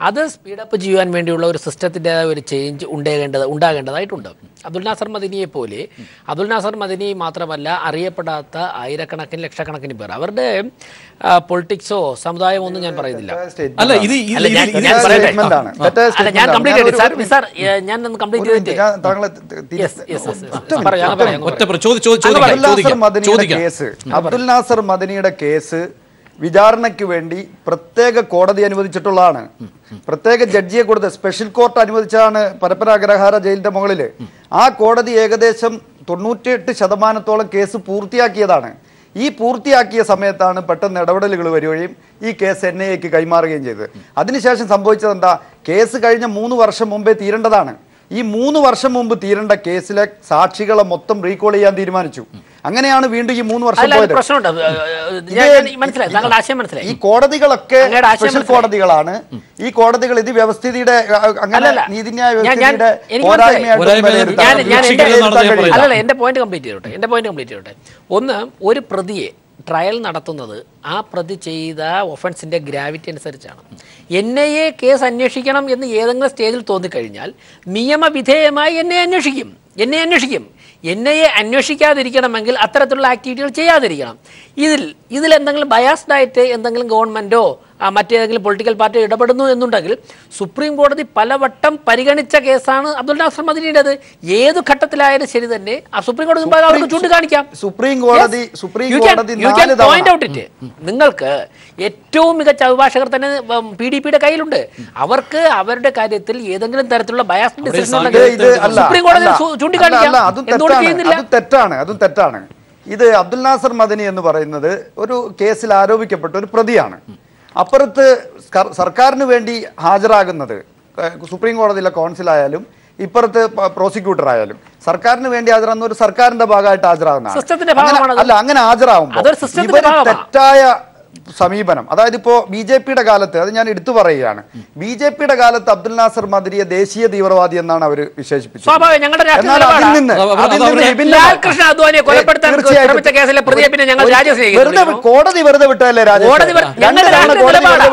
അത് സ്പീഡപ്പ് ചെയ്യാൻ വേണ്ടിയുള്ള ഒരു സിസ്റ്റത്തിന്റെതായ ഒരു ചേഞ്ച് ഉണ്ടേകേണ്ടത് ഉണ്ടാകേണ്ടതായിട്ടുണ്ട്. അബ്ദുൽ നാസർ മദിനിയെ പോലെ അബ്ദുൽ നാസർ മദിനി മാത്രമല്ല അറിയപ്പെടാത്ത ആയിരക്കണക്കിന് ലക്ഷക്കണക്കിന് പേർ. അവരുടെ പൊളിറ്റിക്സോ സമുദായമോ ഒന്നും ഞാൻ പറയുന്നില്ല. അല്ല ഇത് ഞാൻ- അബ്ദുൽ നാസർ മദനിയുടെ കേസ്. വിചാരണയ്ക്ക് വേണ്ടി പ്രത്യേക കോടതി അനുവദിച്ചിട്ടുള്ളതാണ്. പ്രത്യേക ജഡ്ജിയെ കൊടുത്ത് സ്പെഷ്യൽ കോർട്ട് അനുവദിച്ചാണ് പരപ്പനാഗ്രഹാര ജയിലിന്റെ മുകളിൽ ആ കോടതി ഏകദേശം തൊണ്ണൂറ്റിയെട്ട് ശതമാനത്തോളം കേസ് പൂർത്തിയാക്കിയതാണ്. ഈ പൂർത്തിയാക്കിയ സമയത്താണ് പെട്ടെന്ന് ഇടപെടലുകൾ വരികയും ഈ കേസ് എൻ ഐ എക്ക് കൈമാറുകയും ചെയ്തത്. അതിനുശേഷം സംഭവിച്ചത് എന്താ? കേസ് കഴിഞ്ഞ മൂന്ന് വർഷം മുമ്പേ തീരേണ്ടതാണ്. ഈ മൂന്ന് വർഷം മുമ്പ് തീരേണ്ട കേസിലെ സാക്ഷികളെ മൊത്തം റീകോൾ ചെയ്യാൻ തീരുമാനിച്ചു. അങ്ങനെയാണ് വീണ്ടും ഈ മൂന്ന് വർഷം പോയത്. മനസ്സിലായി. ഈ കോടതികളൊക്കെ സ്പെഷ്യൽ കോടതികളാണ്. ഈ കോടതികൾ ഇത് വ്യവസ്ഥിതിയുടെ അങ്ങനെ നീതിന്യായ വ്യവസ്ഥിതിയുടെ പോരായ്മയായിട്ടും അല്ലല്ല എന്റെ പോയിന്റ് കംപ്ലീറ്റ് ചെയ്തോട്ടെ. എന്റെ പോയിന്റ് കംപ്ലീറ്റ് ചെയ്തോട്ടെ. ഒന്ന് ഒരു പ്രതിയെ ട്രയൽ നടത്തുന്നത് ആ പ്രതി ചെയ്ത ഒഫൻസിന്റെ ഗ്രാവിറ്റി അനുസരിച്ചാണ്. എൻ ഐ എ കേസ് അന്വേഷിക്കണം എന്ന് ഏതെങ്കിലും സ്റ്റേജിൽ തോന്നിക്കഴിഞ്ഞാൽ നിയമവിധേയമായി എന്നെ അന്വേഷിക്കും. എന്നെ അന്വേഷിക്കും. എൻ ഐ എ അന്വേഷിക്കാതിരിക്കണമെങ്കിൽ അത്തരത്തിലുള്ള ആക്ടിവിറ്റികൾ ചെയ്യാതിരിക്കണം. ഇതിൽ ഇതിൽ എന്തെങ്കിലും ബയാസ്ഡായിട്ട് എന്തെങ്കിലും ഗവൺമെന്റോ ആ, മറ്റേതെങ്കിലും പൊളിറ്റിക്കൽ പാർട്ടി ഇടപെടുന്നു എന്നുണ്ടെങ്കിൽ സുപ്രീം കോടതി പലവട്ടം പരിഗണിച്ച കേസാണ് അബ്ദുൽ നാസർ മദിനിയുടേത്. ഏത് ഘട്ടത്തിലായാലും ശരി തന്നെ ആ സുപ്രീം കോടതി മുമ്പാകെ അവർക്ക് ചൂണ്ടിക്കാണിക്കാം. സുപ്രീം കോടതി- സുപ്രീം കോടതി. നിങ്ങൾക്ക് ഏറ്റവും മികച്ച അഭിഭാഷകർ തന്നെ പി ഡി പിയുടെ കയ്യിലുണ്ട്. അവർക്ക് അവരുടെ കാര്യത്തിൽ ഏതെങ്കിലും തരത്തിലുള്ള ബയാസ് ഡിസിഷൻ സുപ്രീം കോടതി ചൂണ്ടിക്കാണിക്കാം. എന്തുകൊണ്ട് തെറ്റാണ്. ചെയ്യുന്നില്ല? തെറ്റാണ്. അതും തെറ്റാണ്. ഇത് അബ്ദുൽ നാസർ മദനി എന്ന് പറയുന്നത് ഒരു കേസിൽ ആരോപിക്കപ്പെട്ട ഒരു പ്രതിയാണ്. അപ്പുറത്ത് സർക്കാരിന് വേണ്ടി ഹാജരാകുന്നത് സുപ്രീം കോടതിയിലെ കോൺസിലായാലും ഇപ്പുറത്ത് പ്രോസിക്യൂട്ടർ ആയാലും സർക്കാരിന് വേണ്ടി ഹാജരാകുന്ന ഒരു സർക്കാരിന്റെ ഭാഗമായിട്ട് ഹാജരാകുന്ന അല്ല അങ്ങനെ ഹാജരാകുമ്പോൾ തെറ്റായ സമീപനം. അതായത് ഇപ്പോ ബി ജെ പിയുടെ കാലത്ത് അത് ഞാൻ എടുത്തു പറയുകയാണ്. ബി ജെ പിയുടെ കാലത്ത് അബ്ദുൽ നാസർ മദരിയെ ദേശീയ തീവ്രവാദി എന്നാണ് അവർ വിശേഷിപ്പിച്ചത്. എന്നാൽ അതിൽ നിന്ന് രാജ്യം വെറുതെ കോടതി വെറുതെ വിട്ടതല്ലേ വെറുതെ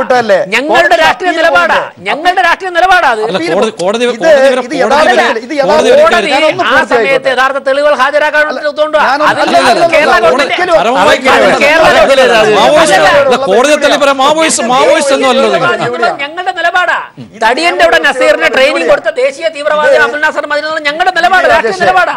വിട്ടതല്ലേ? ഞങ്ങളുടെ രാഷ്ട്രീയ നിലപാടാ. ഞങ്ങളുടെ രാഷ്ട്രീയ നിലപാടാ ഇത് ആ സമയത്ത് യഥാർത്ഥ തെളിവുകൾ കേരള ഗവൺമെന്റ് കേരള കോടതി തള്ളിപ്പറ പറയാം മാവോയിസ്റ്റ് മാവോയിസ്റ്റ് ഒന്നും അല്ലല്ലോ നിങ്ങൾ എന്നുള്ളത് ഞങ്ങളുടെ നിലപാടാ. തടിയന്റെ അവിടെ നസീറിന് ട്രെയിനിങ് കൊടുത്ത ദേശീയ തീവ്രവാദി അബ്ദുൽ നാസർ ഞങ്ങളുടെ നിലപാട് രാഷ്ട്രീയ രാജേഷേ, നിലപാടാ.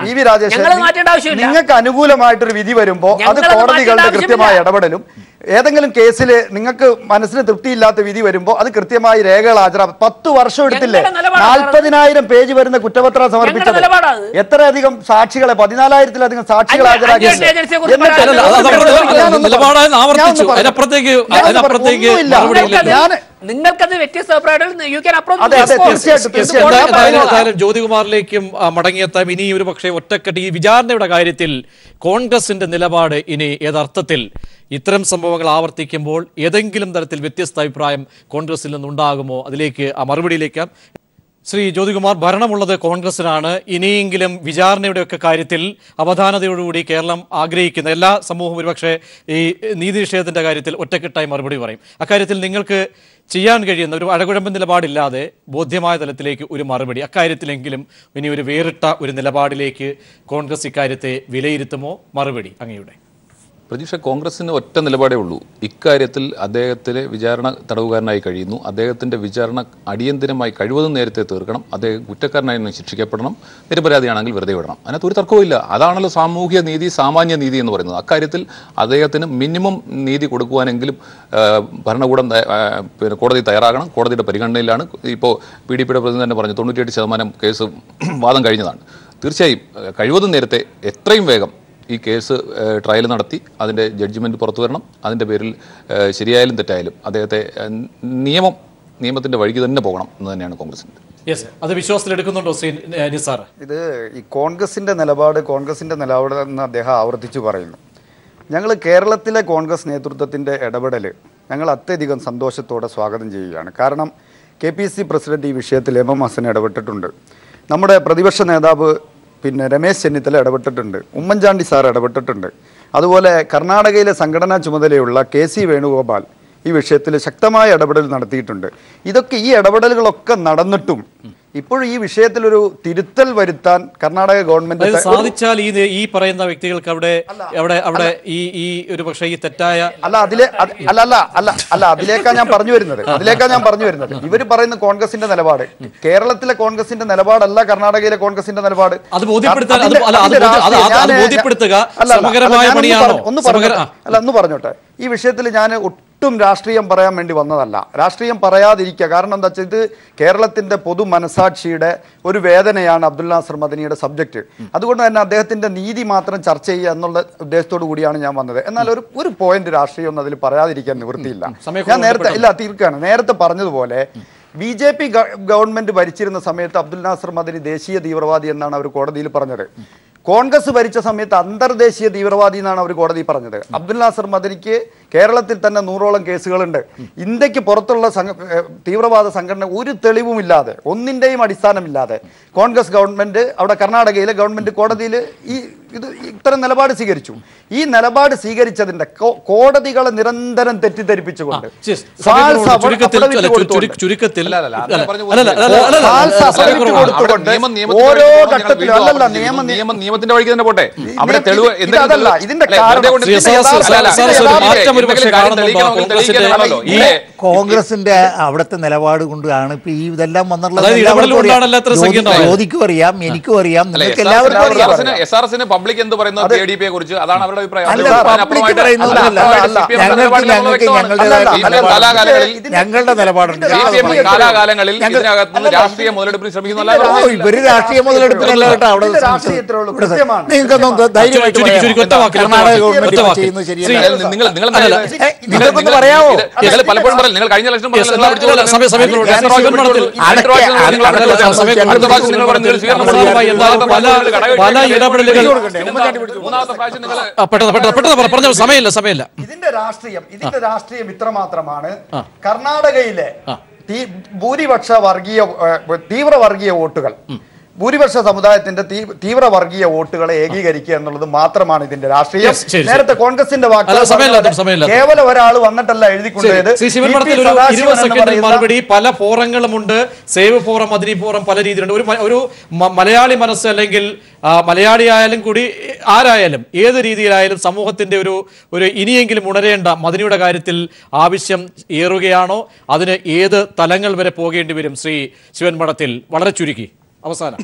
ഞങ്ങൾ മാറ്റേണ്ട ആവശ്യമില്ല. നിങ്ങൾക്ക് അനുകൂലമായിട്ടൊരു വിധി വരുമ്പോ അത് കോടതികളുടെ കൃത്യമായ ഇടപെടലും ഏതെങ്കിലും കേസിൽ നിങ്ങൾക്ക് മനസ്സിന് തൃപ്തിയില്ലാത്ത വിധി വരുമ്പോൾ അത് കൃത്യമായി രേഖകൾ ഹാജരാക്കും പത്ത് വർഷം എടുത്തില്ലേ? നാൽപ്പതിനായിരം പേജ് വരുന്ന കുറ്റപത്രം സമർപ്പിച്ചത്. എത്രയധികം സാക്ഷികളെ പതിനാലായിരത്തിലധികം സാക്ഷികൾ ഹാജരാക്കി നിങ്ങൾക്കത് വ്യത്യസ്ത എന്തായാലും- ജ്യോതികുമാറിലേക്കും മടങ്ങിയെത്താം. ഇനി ഒരു പക്ഷേ ഒറ്റക്കെട്ട്. ഈ വിചാരണയുടെ കാര്യത്തിൽ കോൺഗ്രസിന്റെ നിലപാട് ഇനി ഏതർത്ഥത്തിൽ ഇത്തരം സംഭവങ്ങൾ ആവർത്തിക്കുമ്പോൾ ഏതെങ്കിലും തരത്തിൽ വ്യത്യസ്ത അഭിപ്രായം കോൺഗ്രസിൽ നിന്നുണ്ടാകുമോ? അതിലേക്ക് ആ മറുപടിയിലേക്ക്. ശ്രീ ജ്യോതികുമാർ ഭരണമുള്ളത് കോൺഗ്രസിനാണ്. ഇനിയെങ്കിലും വിചാരണയുടെയൊക്കെ കാര്യത്തിൽ അവധാനതയോടുകൂടി കേരളം ആഗ്രഹിക്കുന്ന എല്ലാ സമൂഹവും ഒരുപക്ഷെ ഈ നീതി നിഷേധത്തിന്റെ കാര്യത്തിൽ ഒറ്റക്കെട്ടായി മറുപടി പറയും. അക്കാര്യത്തിൽ നിങ്ങൾക്ക് ചെയ്യാൻ കഴിയുന്ന ഒരു അഴകുഴമ്പ് നിലപാടില്ലാതെ ബോധ്യമായ തലത്തിലേക്ക് ഒരു മറുപടി. അക്കാര്യത്തിലെങ്കിലും ഇനി ഒരു വേറിട്ട ഒരു നിലപാടിലേക്ക് കോൺഗ്രസ് ഇക്കാര്യത്തെ വിലയിരുത്തുമോ? മറുപടി അങ്ങയുടെ. പ്രതീക്ഷ കോൺഗ്രസിന് ഒറ്റ നിലപാടേ ഉള്ളൂ. ഇക്കാര്യത്തിൽ അദ്ദേഹത്തിന് വിചാരണ തടവുകാരനായി കഴിയുന്നു. അദ്ദേഹത്തിന്റെ വിചാരണ അടിയന്തിരമായി കഴിവതും നേരത്തെ തീർക്കണം. അദ്ദേഹം കുറ്റക്കാരനായി ശിക്ഷിക്കപ്പെടണം. നിരപരാധിയാണെങ്കിൽ വെറുതെ വിടണം. അതിനകത്ത് ഒരു തർക്കവുമില്ല അതാണല്ലോ സാമൂഹ്യ നീതി സാമാന്യ നീതി എന്ന് പറയുന്നത്. അക്കാര്യത്തിൽ അദ്ദേഹത്തിന് മിനിമം നീതി കൊടുക്കുവാനെങ്കിലും ഭരണകൂടം പിന്നെ കോടതി തയ്യാറാകണം. കോടതിയുടെ പരിഗണനയിലാണ്. ഇപ്പോൾ പി ഡി പിയുടെ പ്രതിനിധി തന്നെ പറഞ്ഞു തൊണ്ണൂറ്റിയെട്ട് ശതമാനം കേസ് വാദം കഴിഞ്ഞതാണ്. തീർച്ചയായും കഴിവതും നേരത്തെ എത്രയും വേഗം ഈ കേസ് ട്രയൽ നടത്തി അതിന്റെ ജഡ്ജ്മെന്റ് പുറത്തു വരണം അതിന്റെ പേരിൽ ശരിയായാലും തെറ്റായാലും അദ്ദേഹത്തെ നിയമം നിയമത്തിന്റെ വഴിക്ക് തന്നെ പോകണം എന്ന് തന്നെയാണ് കോൺഗ്രസിന്റെ യെസ് അത് വിശ്വാസത്തിലെടുക്കുന്നുണ്ടോ ശ്രീ ഏ, നിസാർ? ഇത് ഈ കോൺഗ്രസിന്റെ നിലപാട് കോൺഗ്രസിന്റെ നിലപാട് എന്ന് അദ്ദേഹം ആവർത്തിച്ചു പറയുന്നു. ഞങ്ങൾ കേരളത്തിലെ കോൺഗ്രസ് നേതൃത്വത്തിന്റെ ഇടപെടൽ ഞങ്ങൾ അത്യധികം സന്തോഷത്തോടെ സ്വാഗതം ചെയ്യുകയാണ്. കാരണം കെ പി സി പ്രസിഡന്റ് ഈ വിഷയത്തിൽ എം എം ഹസൻ ഇടപെട്ടിട്ടുണ്ട്. നമ്മുടെ പ്രതിപക്ഷ നേതാവ് പിന്നെ രമേശ് ചെന്നിത്തല ഇടപെട്ടിട്ടുണ്ട്. ഉമ്മൻചാണ്ടി സാർ ഇടപെട്ടിട്ടുണ്ട്. അതുപോലെ കർണാടകയിലെ സംഘടനാ ചുമതലയുള്ള കെ സി വേണുഗോപാൽ ഈ വിഷയത്തിൽ ശക്തമായ ഇടപെടൽ നടത്തിയിട്ടുണ്ട്. ഇതൊക്കെ ഈ ഇടപെടലുകളൊക്കെ നടന്നിട്ടും ഇപ്പോഴും ഈ വിഷയത്തിൽ ഒരു തിരുത്തൽ വരുത്താൻ കർണാടക ഗവൺമെന്റ് സാധിച്ചാൽ ഈ ഈ പറയുന്ന വ്യക്തികൾക്ക് അവിടെ അവിടെ അവിടെ ഈ ഈ ഒരു പക്ഷേ ഈ തെറ്റായ അല്ല അതിലെ അത്- അല്ല അല്ല അല്ല അല്ല അതിലേക്കാ ഞാൻ പറഞ്ഞു വരുന്നത്. അതിലേക്കാണ് ഞാൻ പറഞ്ഞു വരുന്നത്. ഇവർ പറയുന്ന കോൺഗ്രസിന്റെ നിലപാട്. കേരളത്തിലെ കോൺഗ്രസിന്റെ നിലപാടല്ല കർണാടകയിലെ കോൺഗ്രസിന്റെ നിലപാട്. അത് ബോധ്യപ്പെടുത്തുക അല്ല ഒന്ന് പറഞ്ഞോട്ടെ. ഈ വിഷയത്തിൽ ഞാൻ ഒട്ടും രാഷ്ട്രീയം പറയാൻ വേണ്ടി വന്നതല്ല. രാഷ്ട്രീയം പറയാതിരിക്കുക. കാരണം എന്താ വെച്ചാൽ ഇത് കേരളത്തിന്റെ പൊതു മനസാക്ഷിയുടെ ഒരു വേദനയാണ് അബ്ദുൽ നാസർ മദനിയുടെ സബ്ജക്റ്റ്. അതുകൊണ്ട് തന്നെ അദ്ദേഹത്തിന്റെ നീതി മാത്രം ചർച്ച ചെയ്യുക എന്നുള്ള ഉദ്ദേശത്തോടു കൂടിയാണ് ഞാൻ വന്നത്. എന്നാൽ ഒരു ഒരു പോയിന്റ് രാഷ്ട്രീയം ഒന്നും അതിൽ പറയാതിരിക്കാൻ നിവൃത്തിയില്ല. ഞാൻ നേരത്തെ ഇല്ല തീർക്കാണ്. നേരത്തെ പറഞ്ഞതുപോലെ ബി ജെ പി ഗവൺമെന്റ് ഭരിച്ചിരുന്ന സമയത്ത് അബ്ദുൽ നാസർ മദനി ദേശീയ തീവ്രവാദി എന്നാണ് അവർ കോടതിയിൽ പറഞ്ഞത്. കോൺഗ്രസ് ഭരിച്ച സമയത്ത് അന്തർദേശീയ തീവ്രവാദി എന്നാണ് അവർ കോടതി പറഞ്ഞത്. അബ്ദുൽ നാസർ മദനിക്ക് കേരളത്തിൽ തന്നെ നൂറോളം കേസുകളുണ്ട് ഇന്ത്യയ്ക്ക് പുറത്തുള്ള തീവ്രവാദ സംഘടന ഒരു തെളിവുമില്ലാതെ ഒന്നിന്റെയും അടിസ്ഥാനമില്ലാതെ കോൺഗ്രസ് ഗവൺമെന്റ് അവിടെ കർണാടകയിലെ ഗവൺമെന്റ് കോടതിയിൽ ഈ ഇത് ഇത്തരം നിലപാട് സ്വീകരിച്ചു ഈ നിലപാട് സ്വീകരിച്ചതിന്റെ കോടതികളെ നിരന്തരം തെറ്റിദ്ധരിപ്പിച്ചുകൊണ്ട് ഓരോ ഘട്ടത്തിലും അല്ലല്ല നിയമം നിയമം നിയമത്തിന്റെ വഴിക്ക് തന്നെ പോട്ടെ അവിടെ ഇത് തെളിവ് അതല്ല, ഇതിന്റെ കാരണം- കോൺഗ്രസിന്റെ അവിടുത്തെ നിലപാട് കൊണ്ടാണ് ഇപ്പൊ ഈ ഇതെല്ലാം വന്നുള്ളത് ചോദിക്കും അറിയാം. എനിക്കും അറിയാം. നിങ്ങൾക്ക് എല്ലാവർക്കും അറിയാം. SRS പബ്ലിക് എന്ത് പറയുന്നത് അത് കെ ഡി പിയെ കുറിച്ച്. അതാണ് അവരുടെ അഭിപ്രായം. ഞങ്ങളുടെ നിലപാടുണ്ട്. കാലാകാലങ്ങളിൽ ഇതിനകത്ത് രാഷ്ട്രീയ മുതലെടുപ്പിന് ഇവർ രാഷ്ട്രീയ മുതലെടുപ്പിനല്ല കേട്ടോ അവിടെ. നിങ്ങൾക്ക് ധൈര്യമായിട്ട് കർണാടക ഗവൺമെന്റ്. ചെയ്യുന്നത് ശരിയല്ല. നിങ്ങൾ നിങ്ങൾക്കൊന്ന്? നിങ്ങൾ പലപ്പോഴും നിങ്ങൾ കഴിഞ്ഞ പല ഇടപെടലുകൾ പറഞ്ഞു സമയമില്ല സമയമില്ല. ഇതിന്റെ രാഷ്ട്രീയം ഇതിന്റെ രാഷ്ട്രീയം ഇത്രമാത്രമാണ്. കർണാടകയിലെ ഭൂരിപക്ഷ വർഗീയ തീവ്ര വർഗീയ വോട്ടുകൾ. ഭൂരിപക്ഷ സമുദായത്തിന്റെ തീവ്ര വർഗീയ വോട്ടുകളെ ഏകീകരിക്കുക എന്നുള്ളത് മാത്രമാണ് ഇതിന്റെ രാഷ്ട്രീയം. നേരത്തെ കോൺഗ്രസിന്റെ വാക്കുകൾ. കേവലം ഒരാൾ വന്നിട്ടല്ല എഴുതിക്കൊണ്ടത്. മറുപടി പല ഫോറങ്ങളുമുണ്ട്. സേവ് ഫോറം മദിനി ഫോറം പല രീതിയിലുണ്ട്. ഒരു ഒരു മലയാളി മനസ്സ് അല്ലെങ്കിൽ മലയാളി ആയാലും കൂടി ആരായാലും ഏത് രീതിയിലായാലും സമൂഹത്തിന്റെ ഒരു ഒരു ഇനിയെങ്കിലും ഉണരേണ്ട മദിനിയുടെ കാര്യത്തിൽ ആവശ്യം ഏറുകയാണോ? അതിന് ഏത് തലങ്ങൾ വരെ പോകേണ്ടി വരും ശ്രീ ശിവൻ മഠത്തിൽ? വളരെ ചുരുക്കി. അവസാനം.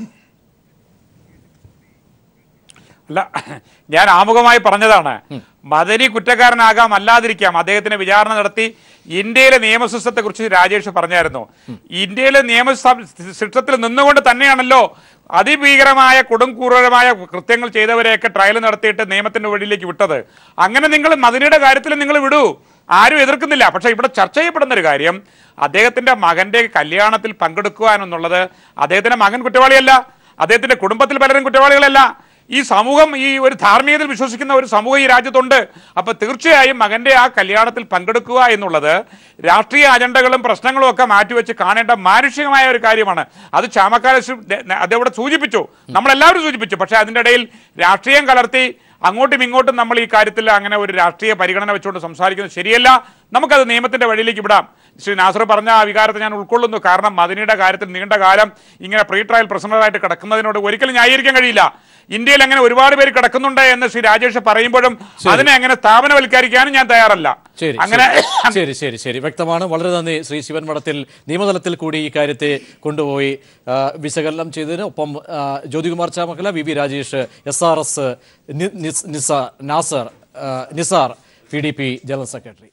അല്ല ഞാൻ ആമുഖമായി പറഞ്ഞതാണ്. മദനി കുറ്റക്കാരനാകാം അല്ലാതിരിക്കാം. അദ്ദേഹത്തിന് വിചാരണ നടത്തി ഇന്ത്യയിലെ നിയമസിസ്റ്റത്തെ കുറിച്ച് രാജേഷ് പറഞ്ഞായിരുന്നു. ഇന്ത്യയിലെ നിയമ സിസ്റ്റത്തിൽ നിന്നുകൊണ്ട് തന്നെയാണല്ലോ അതിഭീകരമായ കൊടുംക്രൂരമായ കൃത്യങ്ങൾ ചെയ്തവരെയൊക്കെ ട്രയൽ നടത്തിയിട്ട് നിയമത്തിന്റെ വഴിയിലേക്ക് വിട്ടത്. അങ്ങനെ നിങ്ങൾ മദനിയുടെ കാര്യത്തിൽ നിങ്ങൾ വിടൂ. ആരും എതിർക്കുന്നില്ല. പക്ഷേ ഇവിടെ ചർച്ച ചെയ്യപ്പെടുന്ന ഒരു കാര്യം അദ്ദേഹത്തിന്റെ മകന്റെ കല്യാണത്തിൽ പങ്കെടുക്കുക എന്നുള്ളത് അദ്ദേഹത്തിന്റെ മകൻ കുറ്റവാളിയല്ല. അദ്ദേഹത്തിന്റെ കുടുംബത്തിൽ പലരും കുറ്റവാളികളല്ല. ഈ സമൂഹം ഈ ഒരു ധാർമ്മികതയിൽ വിശ്വസിക്കുന്ന ഒരു സമൂഹം ഈ രാജ്യത്തുണ്ട്. അപ്പോൾ തീർച്ചയായും മകന്റെ ആ കല്യാണത്തിൽ പങ്കെടുക്കുക എന്നുള്ളത് രാഷ്ട്രീയ അജണ്ടകളും പ്രശ്നങ്ങളും ഒക്കെ മാറ്റിവെച്ച് കാണേണ്ട മാനുഷികമായ ഒരു കാര്യമാണ്. അത് ചാമക്കാല അതെവിടെ സൂചിപ്പിച്ചു. നമ്മളെല്ലാവരും സൂചിപ്പിച്ചു. പക്ഷേ അതിന്റെ ഇടയിൽ രാഷ്ട്രീയം കലർത്തി അങ്ങോട്ടും ഇങ്ങോട്ടും നമ്മൾ ഈ കാര്യത്തിൽ അങ്ങനെ ഒരു രാഷ്ട്രീയ പരിഗണന വെച്ചുകൊണ്ട് സംസാരിക്കുന്നത് ശരിയല്ല. നമുക്കത് നിയമത്തിന്റെ വഴിയിലേക്ക് വിടാം. ശ്രീ നാസർ പറഞ്ഞ ആ വികാരത്തെ ഞാൻ ഉൾക്കൊള്ളുന്നു. കാരണം മദിനിയുടെ കാര്യത്തിൽ നീണ്ട കാലം ഇങ്ങനെ പ്രീ ട്രയൽ പ്രസിഡന്റായിട്ട് കിടക്കുന്നതിനോട് ഒരിക്കലും ന്യായീകരിക്കാൻ കഴിയില്ല. ഇന്ത്യയിൽ അങ്ങനെ ഒരുപാട് പേര് കിടക്കുന്നുണ്ട് എന്ന് ശ്രീ രാജേഷ് പറയുമ്പോഴും അതിനെ അങ്ങനെ സ്ഥാപനവൽക്കരിക്കാനും ഞാൻ തയ്യാറല്ല. ശരി അങ്ങനെ ശരി. ശരി ശരി. വ്യക്തമാണ്. വളരെ നന്ദി ശ്രീ ശിവൻ മഠത്തിൽ നിയമതലത്തിൽ കൂടി ഈ കാര്യത്തെ കൊണ്ടുപോയി വിശകലനം ചെയ്തതിന്. ഒപ്പം Jyothikumar Chamakkala V V Rajesh S R S Nisar Nasser Nisar P D P general secretary.